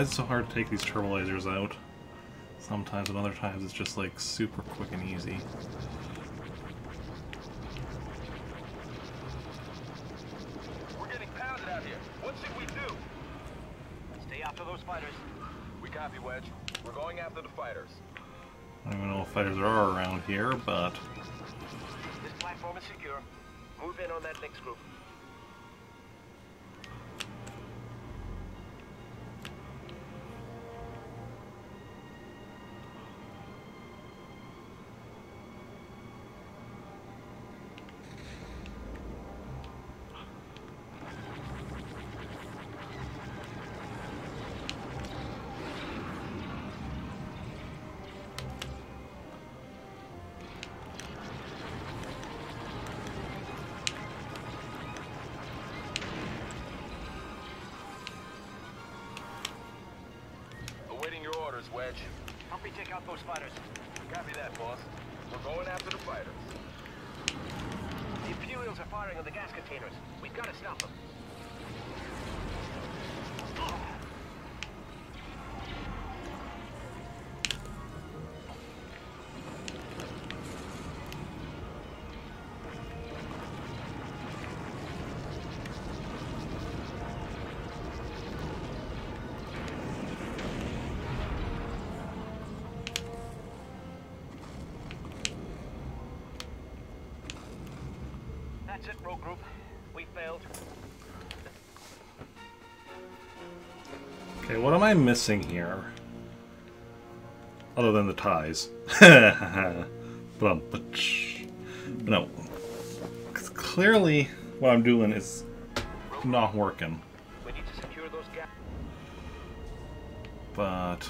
Is it so hard to take these turbo lasers out? Sometimes, and other times it's just, like, super quick and easy. We're getting pounded out here. What should we do? Stay after those fighters. We copy, Wedge. We're going after the fighters. I don't even know if fighters there are around here, but... This platform is secure. Move in on that next group. Orders, Wedge. Help me take out those fighters. Copy that, boss. We're going after the fighters. The Imperials are firing on the gas containers. We've got to stop them. That's it, Rogue Group. We failed. Okay, what am I missing here? Other than the ties. but no. Because clearly what I'm doing is not working. But...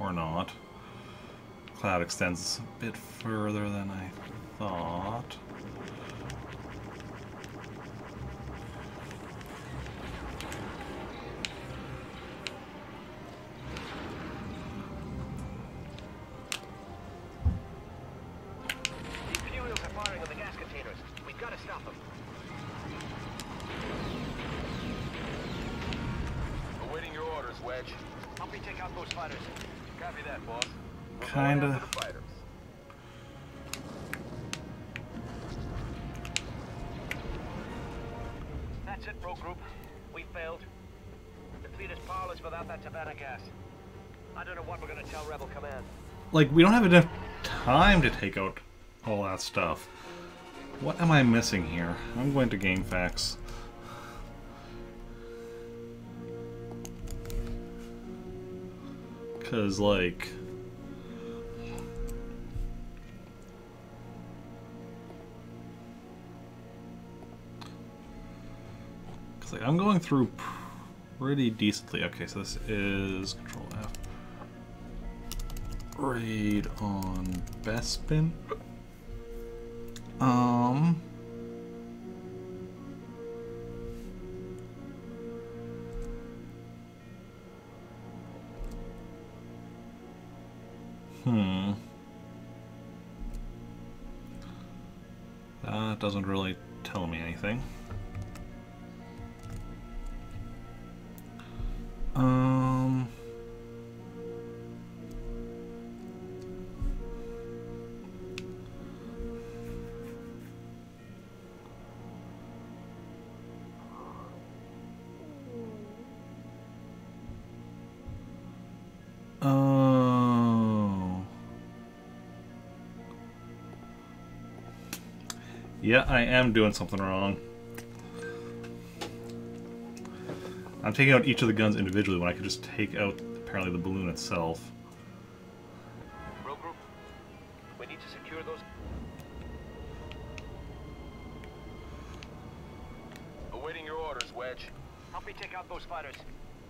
Or not. Cloud extends a bit further than I thought. like, we don't have enough time to take out all that stuff. What am I missing here? I'm going to GameFAQs. Because, like... Cause, like, I'm going through pretty decently. Okay, so this is control raid on Bespin. Um. Hmm. That doesn't really Yeah, I am doing something wrong. I'm taking out each of the guns individually when I could just take out, apparently, the balloon itself. Awaiting your orders, Wedge. Help me take out those fighters.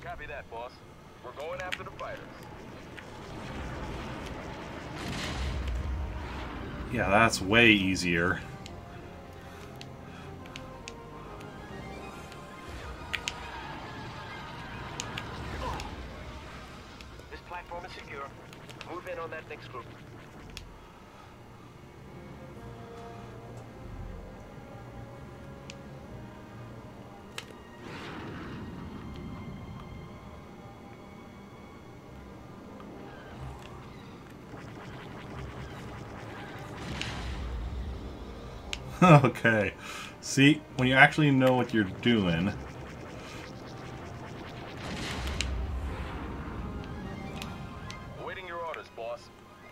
Copy that, boss. We're going after the fighters. Yeah, that's way easier. Okay. See, when you actually know what you're doing, Awaiting your orders, boss.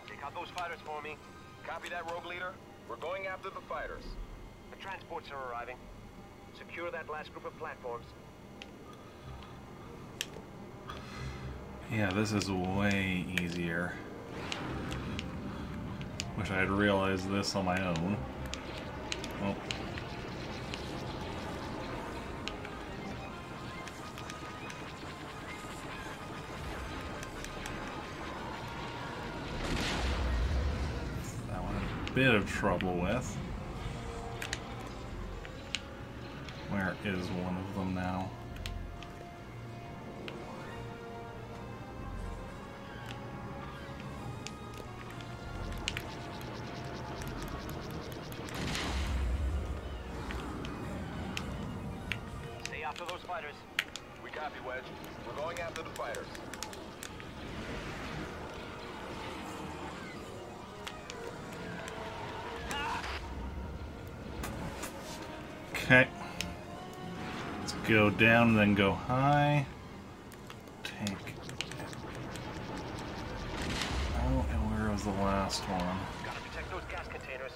Take out those fighters for me. Copy that, rogue leader. We're going after the fighters. The transports are arriving. Secure that last group of platforms. yeah, this is way easier. Wish I had realized this on my own. Well, that one a bit of trouble with. Where is one of them now? Down and then go high. Take. Oh, and where was the last one? Gotta protect those gas containers.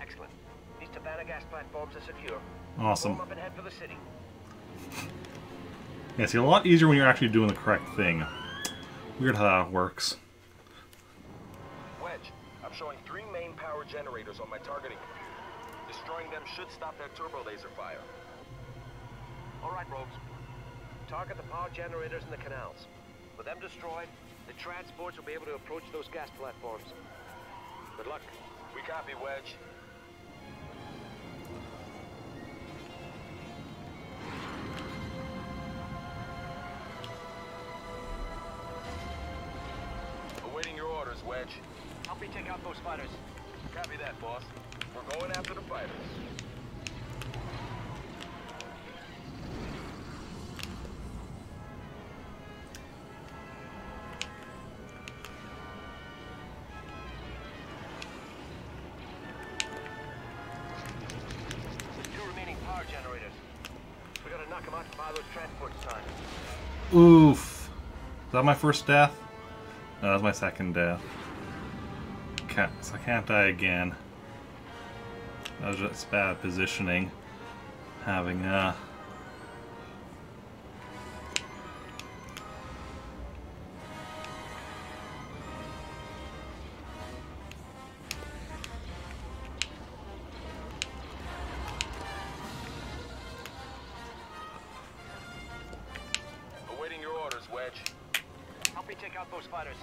Excellent. These gas platforms are secure. Awesome. Form up and head for the city. Yeah, see, a lot easier when you're actually doing the correct thing. Weird how that works. Wedge, I'm showing three main power generators on my targeting computer. Destroying them should stop their turbo laser fire. All right, rogues. Target the power generators in the canals. With them destroyed, the transports will be able to approach those gas platforms. Good luck. We copy, Wedge. Wedge. Help me take out those fighters. Copy that, boss. We're going after the fighters. Oof. Is that my first death? No, that was my second death. Can't, so I can't die again. That was just bad positioning. Having, uh... Awaiting your orders, Wedge. Help me take out those fighters.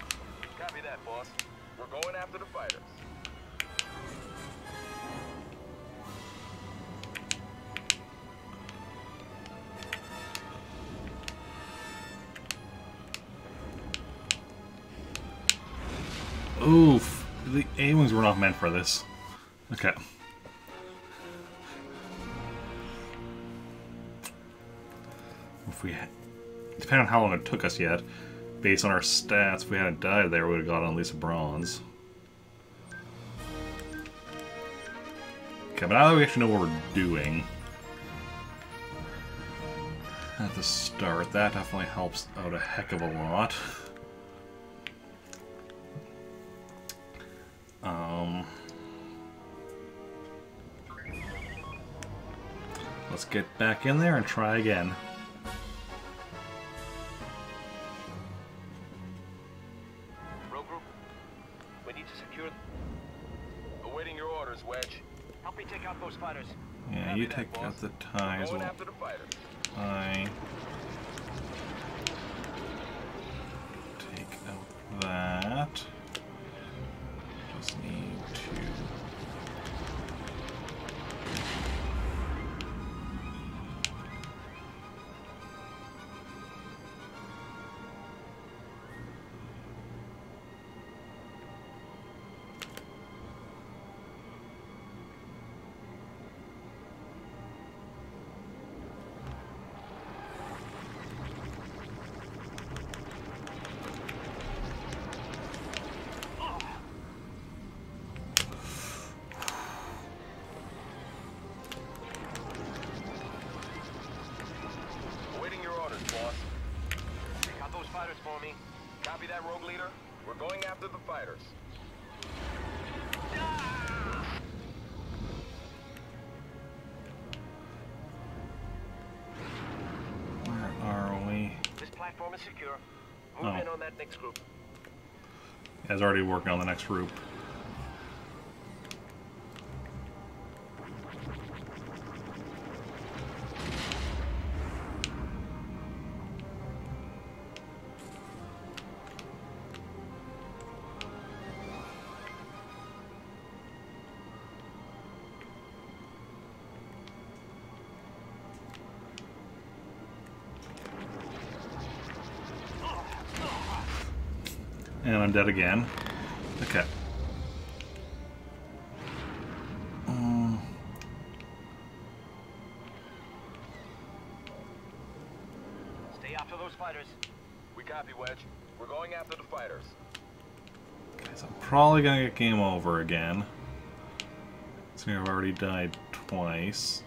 Copy that, boss. We're going after the fighters. Oof. The A-Wings were not meant for this. Okay. If we depending on how long it took us yet, based on our stats, if we hadn't died there, we would have gotten at least a bronze. Okay, but now that we actually know what we're doing at the start, that definitely helps out a heck of a lot. Um, let's get back in there and try again. Out the next group. I was already working on the next group. And I'm dead again. Okay. Um, Stay after those fighters. We copy, Wedge. We're going after the fighters. okay, so I'm probably gonna get game over again. So I've already died twice.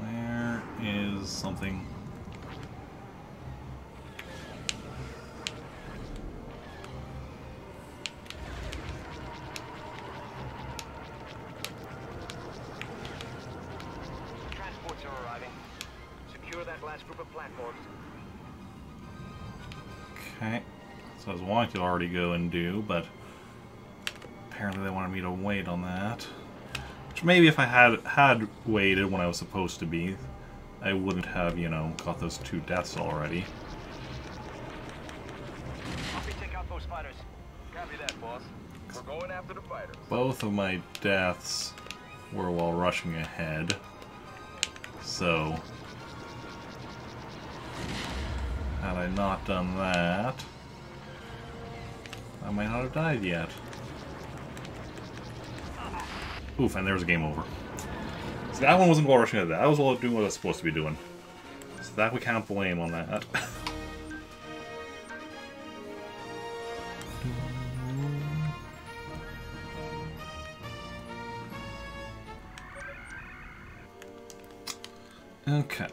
Where is something? Already go and do, but apparently they wanted me to wait on that. Which maybe if I had had waited when I was supposed to be, I wouldn't have, you know, got those two deaths already. Help me take out those fighters. Copy that, boss. We're going after the fighters. Both of my deaths were while rushing ahead. So, had I not done that, I might not have died yet. Oof, and there was a game over. So that one wasn't while rushing ahead. That was while doing what I was supposed to be doing. So that we can't blame on that. Okay.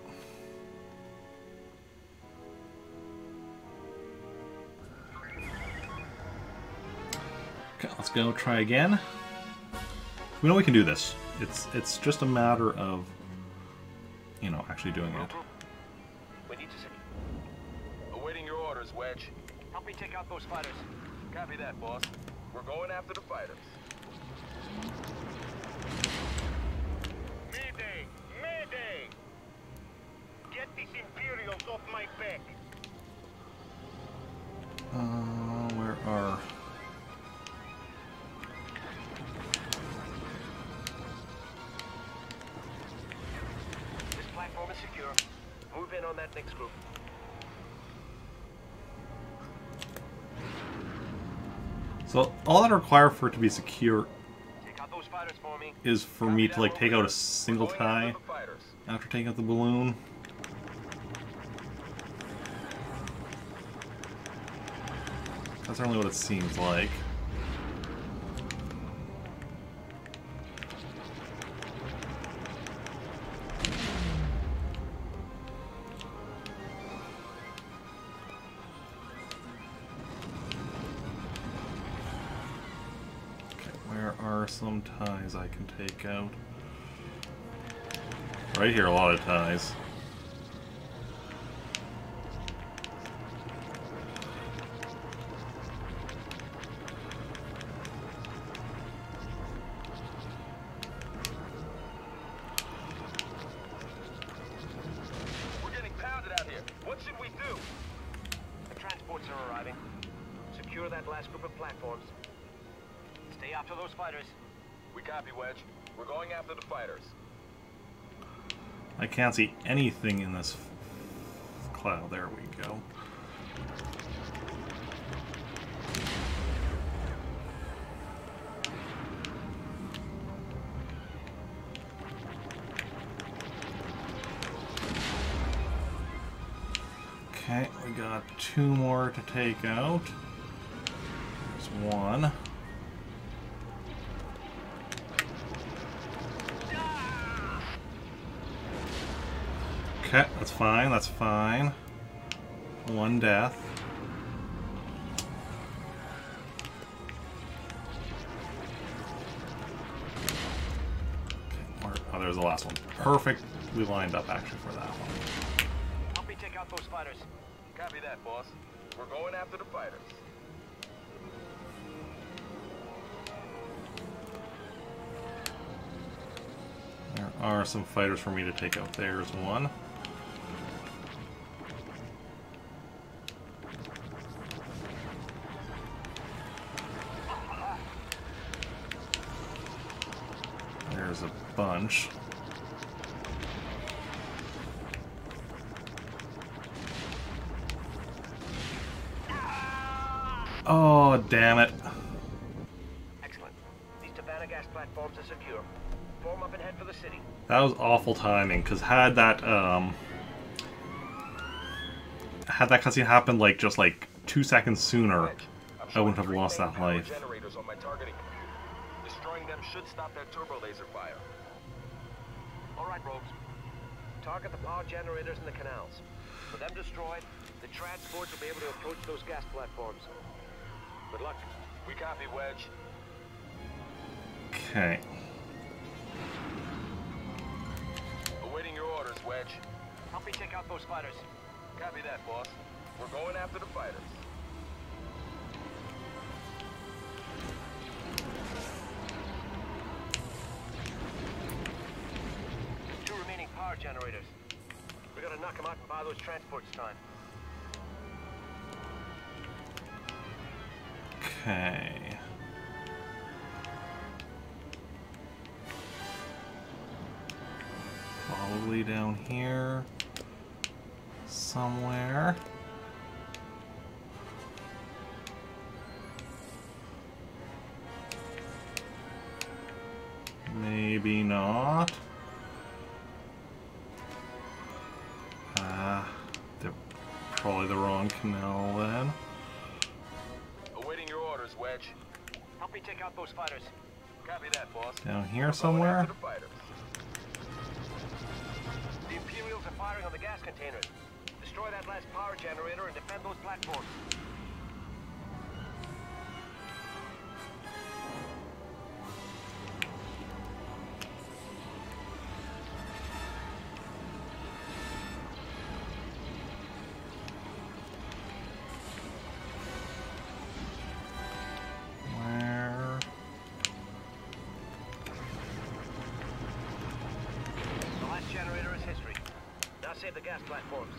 Okay, let's go try again. We know we can do this. It's it's just a matter of you know actually doing it. We need to secure. Awaiting your orders, Wedge. Help me take out those fighters. Copy that, boss. We're going after the fighters. Mayday! Mayday! Get these Imperials off my back! Uh, where are? That next group. So all that I require for it to be secure Take out those fighters for me. is for me to like take out a single tie after after taking out the balloon. That's certainly what it seems like. I can take out? Right here, a lot of ties. We're getting pounded out here. What should we do? The transports are arriving. Secure that last group of platforms. Stay after those fighters. We copy, Wedge. We're going after the fighters. I can't see anything in this cloud. There we go. Okay, we got two more to take out. There's one. Okay, that's fine, that's fine. One death. Okay, oh, there's the last one. Perfectly lined up, actually, for that one. Help me take out those fighters. Copy that, boss. We're going after the fighters. There are some fighters for me to take out. There's one. Bunch. Oh, damn it. Excellent. These Tibanna gas platforms are secure. Form up and head for the city. That was awful timing, because had that, um... Had that cutscene happened, like, just, like, two seconds sooner, I wouldn't have lost that life. generators on my targeting. Destroying them should stop their turbo laser fire. All right, Rogues. Target the power generators in the canals. With them destroyed, the transports will be able to approach those gas platforms. Good luck. We copy, Wedge. Okay. Awaiting your orders, Wedge. Help me take out those fighters. Copy that, boss. We're going after the fighters. Them out and buy those transports time. Okay. Probably down here. Somewhere. Probably the wrong canal then. Awaiting your orders, Wedge. Help me take out those fighters. Copy that, boss. Down here somewhere? the. The Imperials are firing on the gas containers. Destroy that last power generator and defend those platforms. Gas platforms.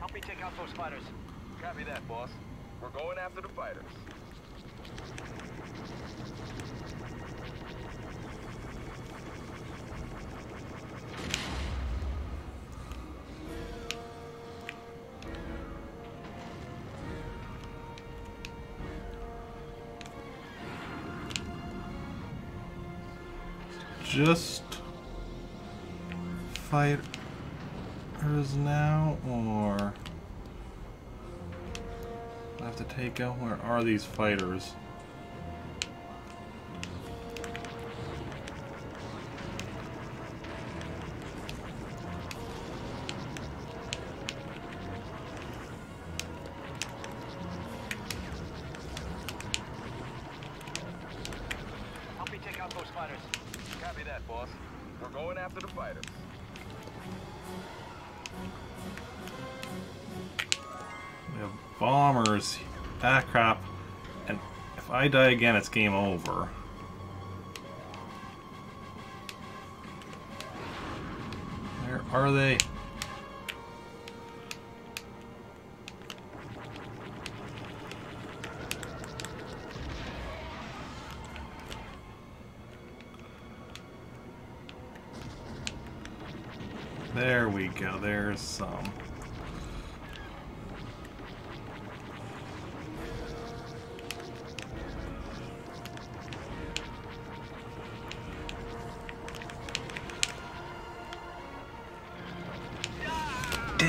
Help me take out those fighters. Copy that, boss. We're going after the fighters. Just fighters now, or I have to take out. Where are these fighters? Die again, it's game over.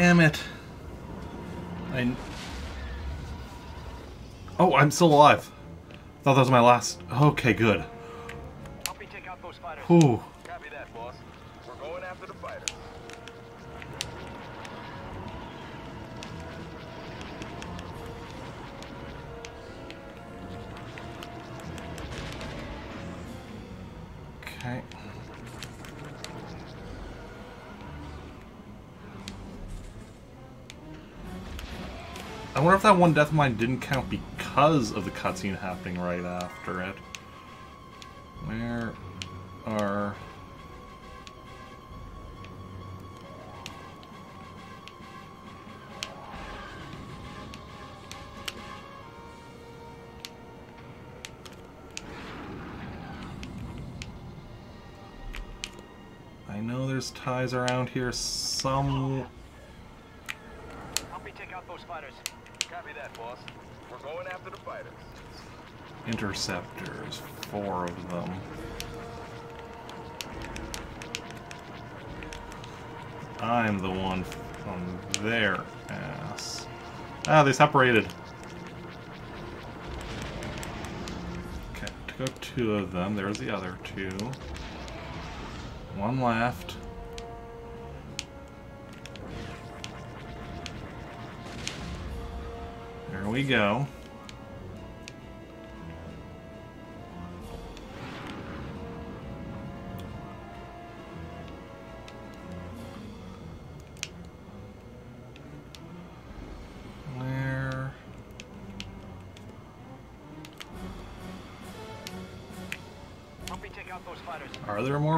Damn it. I... Oh, I'm still alive. Thought that was my last... Okay, good. Help me take out those. Copy that, boss. We're going after the fighters. Okay. I wonder if that one death of mine didn't count because of the cutscene happening right after it. Where are... I know there's ties around here some... Help me take out those fighters. Copy that, boss. We're going after the fighters. Interceptors, four of them. I'm the one from their ass. Ah, they separated. Okay, took two of them. There's the other two. One left. There we go.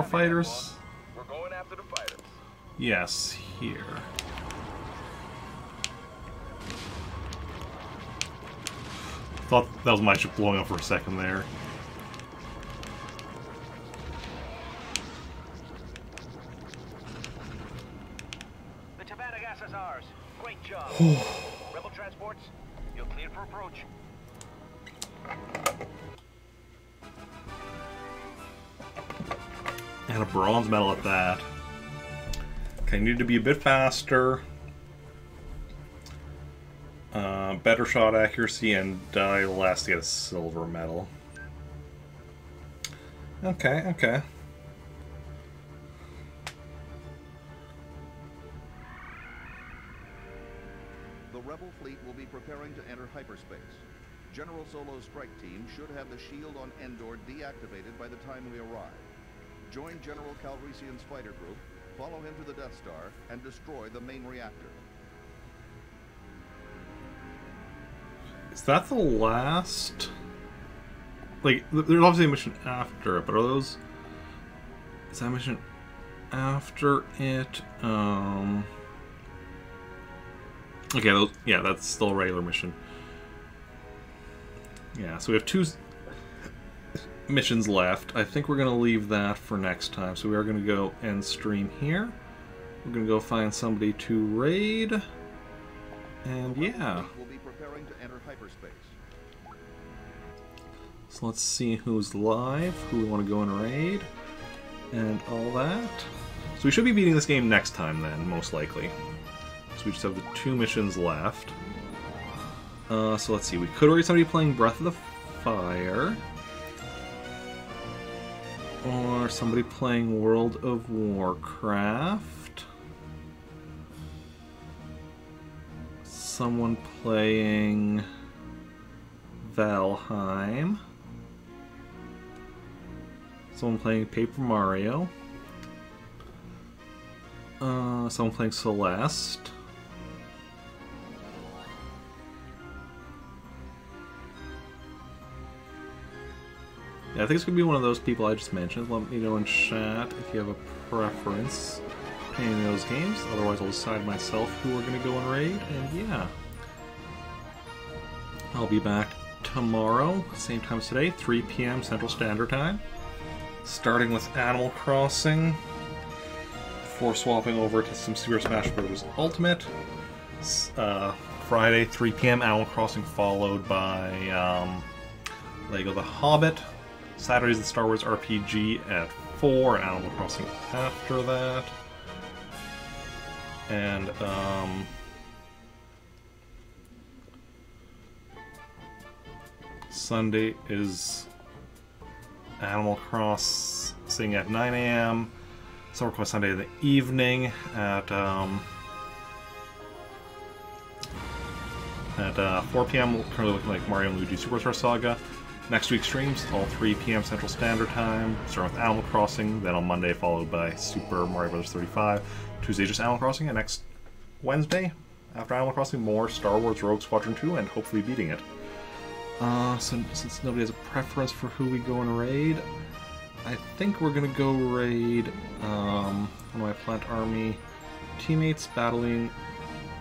Fighters? We're going after the fighters. Yes, here. Thought that was my ship blowing up for a second there. The Tibanna gas is ours. Great job. Okay, need to be a bit faster. Uh, better shot accuracy and die less to get a silver medal. Okay, okay. The Rebel fleet will be preparing to enter hyperspace. General Solo's strike team should have the shield on Endor deactivated by the time we arrive. Join General Calrissian's fighter group, follow him to the Death Star, and destroy the main reactor. Is that the last? Like, there's obviously a mission after it, but are those? Is that mission after it? Um. Okay, those, yeah, that's still a regular mission. Yeah, so we have two missions left. I think we're gonna leave that for next time. So we are gonna go end stream here. We're gonna go find somebody to raid. And yeah. fleet will be preparing to enter hyperspace. So let's see who's live, who we want to go and raid, and all that. So we should be beating this game next time then, most likely. So we just have the two missions left. Uh, so let's see, we could raid somebody playing Breath of the Fire. Or somebody playing World of Warcraft. Someone playing Valheim. Someone playing Paper Mario. Uh, someone playing Celeste. Yeah, I think it's gonna be one of those people I just mentioned. Let me know in chat if you have a preference in those games. Otherwise, I'll decide myself who we're gonna go and raid. And yeah, I'll be back tomorrow, same time as today, 3 p.m. Central Standard Time. Starting with Animal Crossing, before swapping over to some Super Smash Bros. Ultimate. Uh, Friday, 3 p.m. Animal Crossing, followed by um, Lego The Hobbit. Saturday's the Star Wars RPG at 4, Animal Crossing after that. And, um, Sunday is Animal Crossing at 9 a.m. Summer Quest Sunday in the evening at um, at uh, 4 p.m. Currently looking like Mario and Luigi Superstar Saga. Next week's streams all 3 p.m. Central Standard Time. Starting with Animal Crossing, then on Monday followed by Super Mario Bros. 35. Tuesday just Animal Crossing, and next Wednesday after Animal Crossing more Star Wars Rogue Squadron 2 and hopefully beating it. Uh, so since nobody has a preference for who we go and raid, I think we're gonna go raid um, one of my Plant Army teammates battling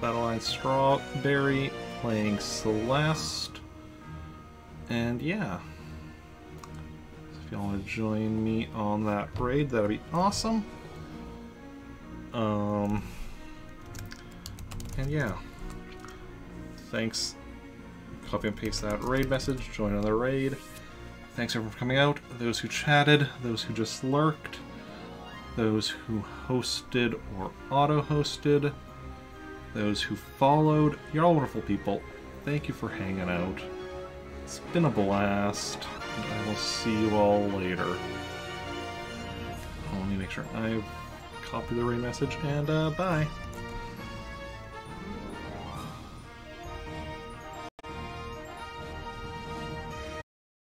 Battle Line Strawberry, playing Celeste, and yeah. If y'all want to join me on that raid, that'd be awesome. Um, and yeah, thanks copy and paste that raid message, join another raid. Thanks everyone for coming out, those who chatted, those who just lurked, those who hosted or auto-hosted, those who followed. You're all wonderful people. Thank you for hanging out. It's been a blast, I will see you all later. Let me make sure I've copied the raid message, and uh, bye.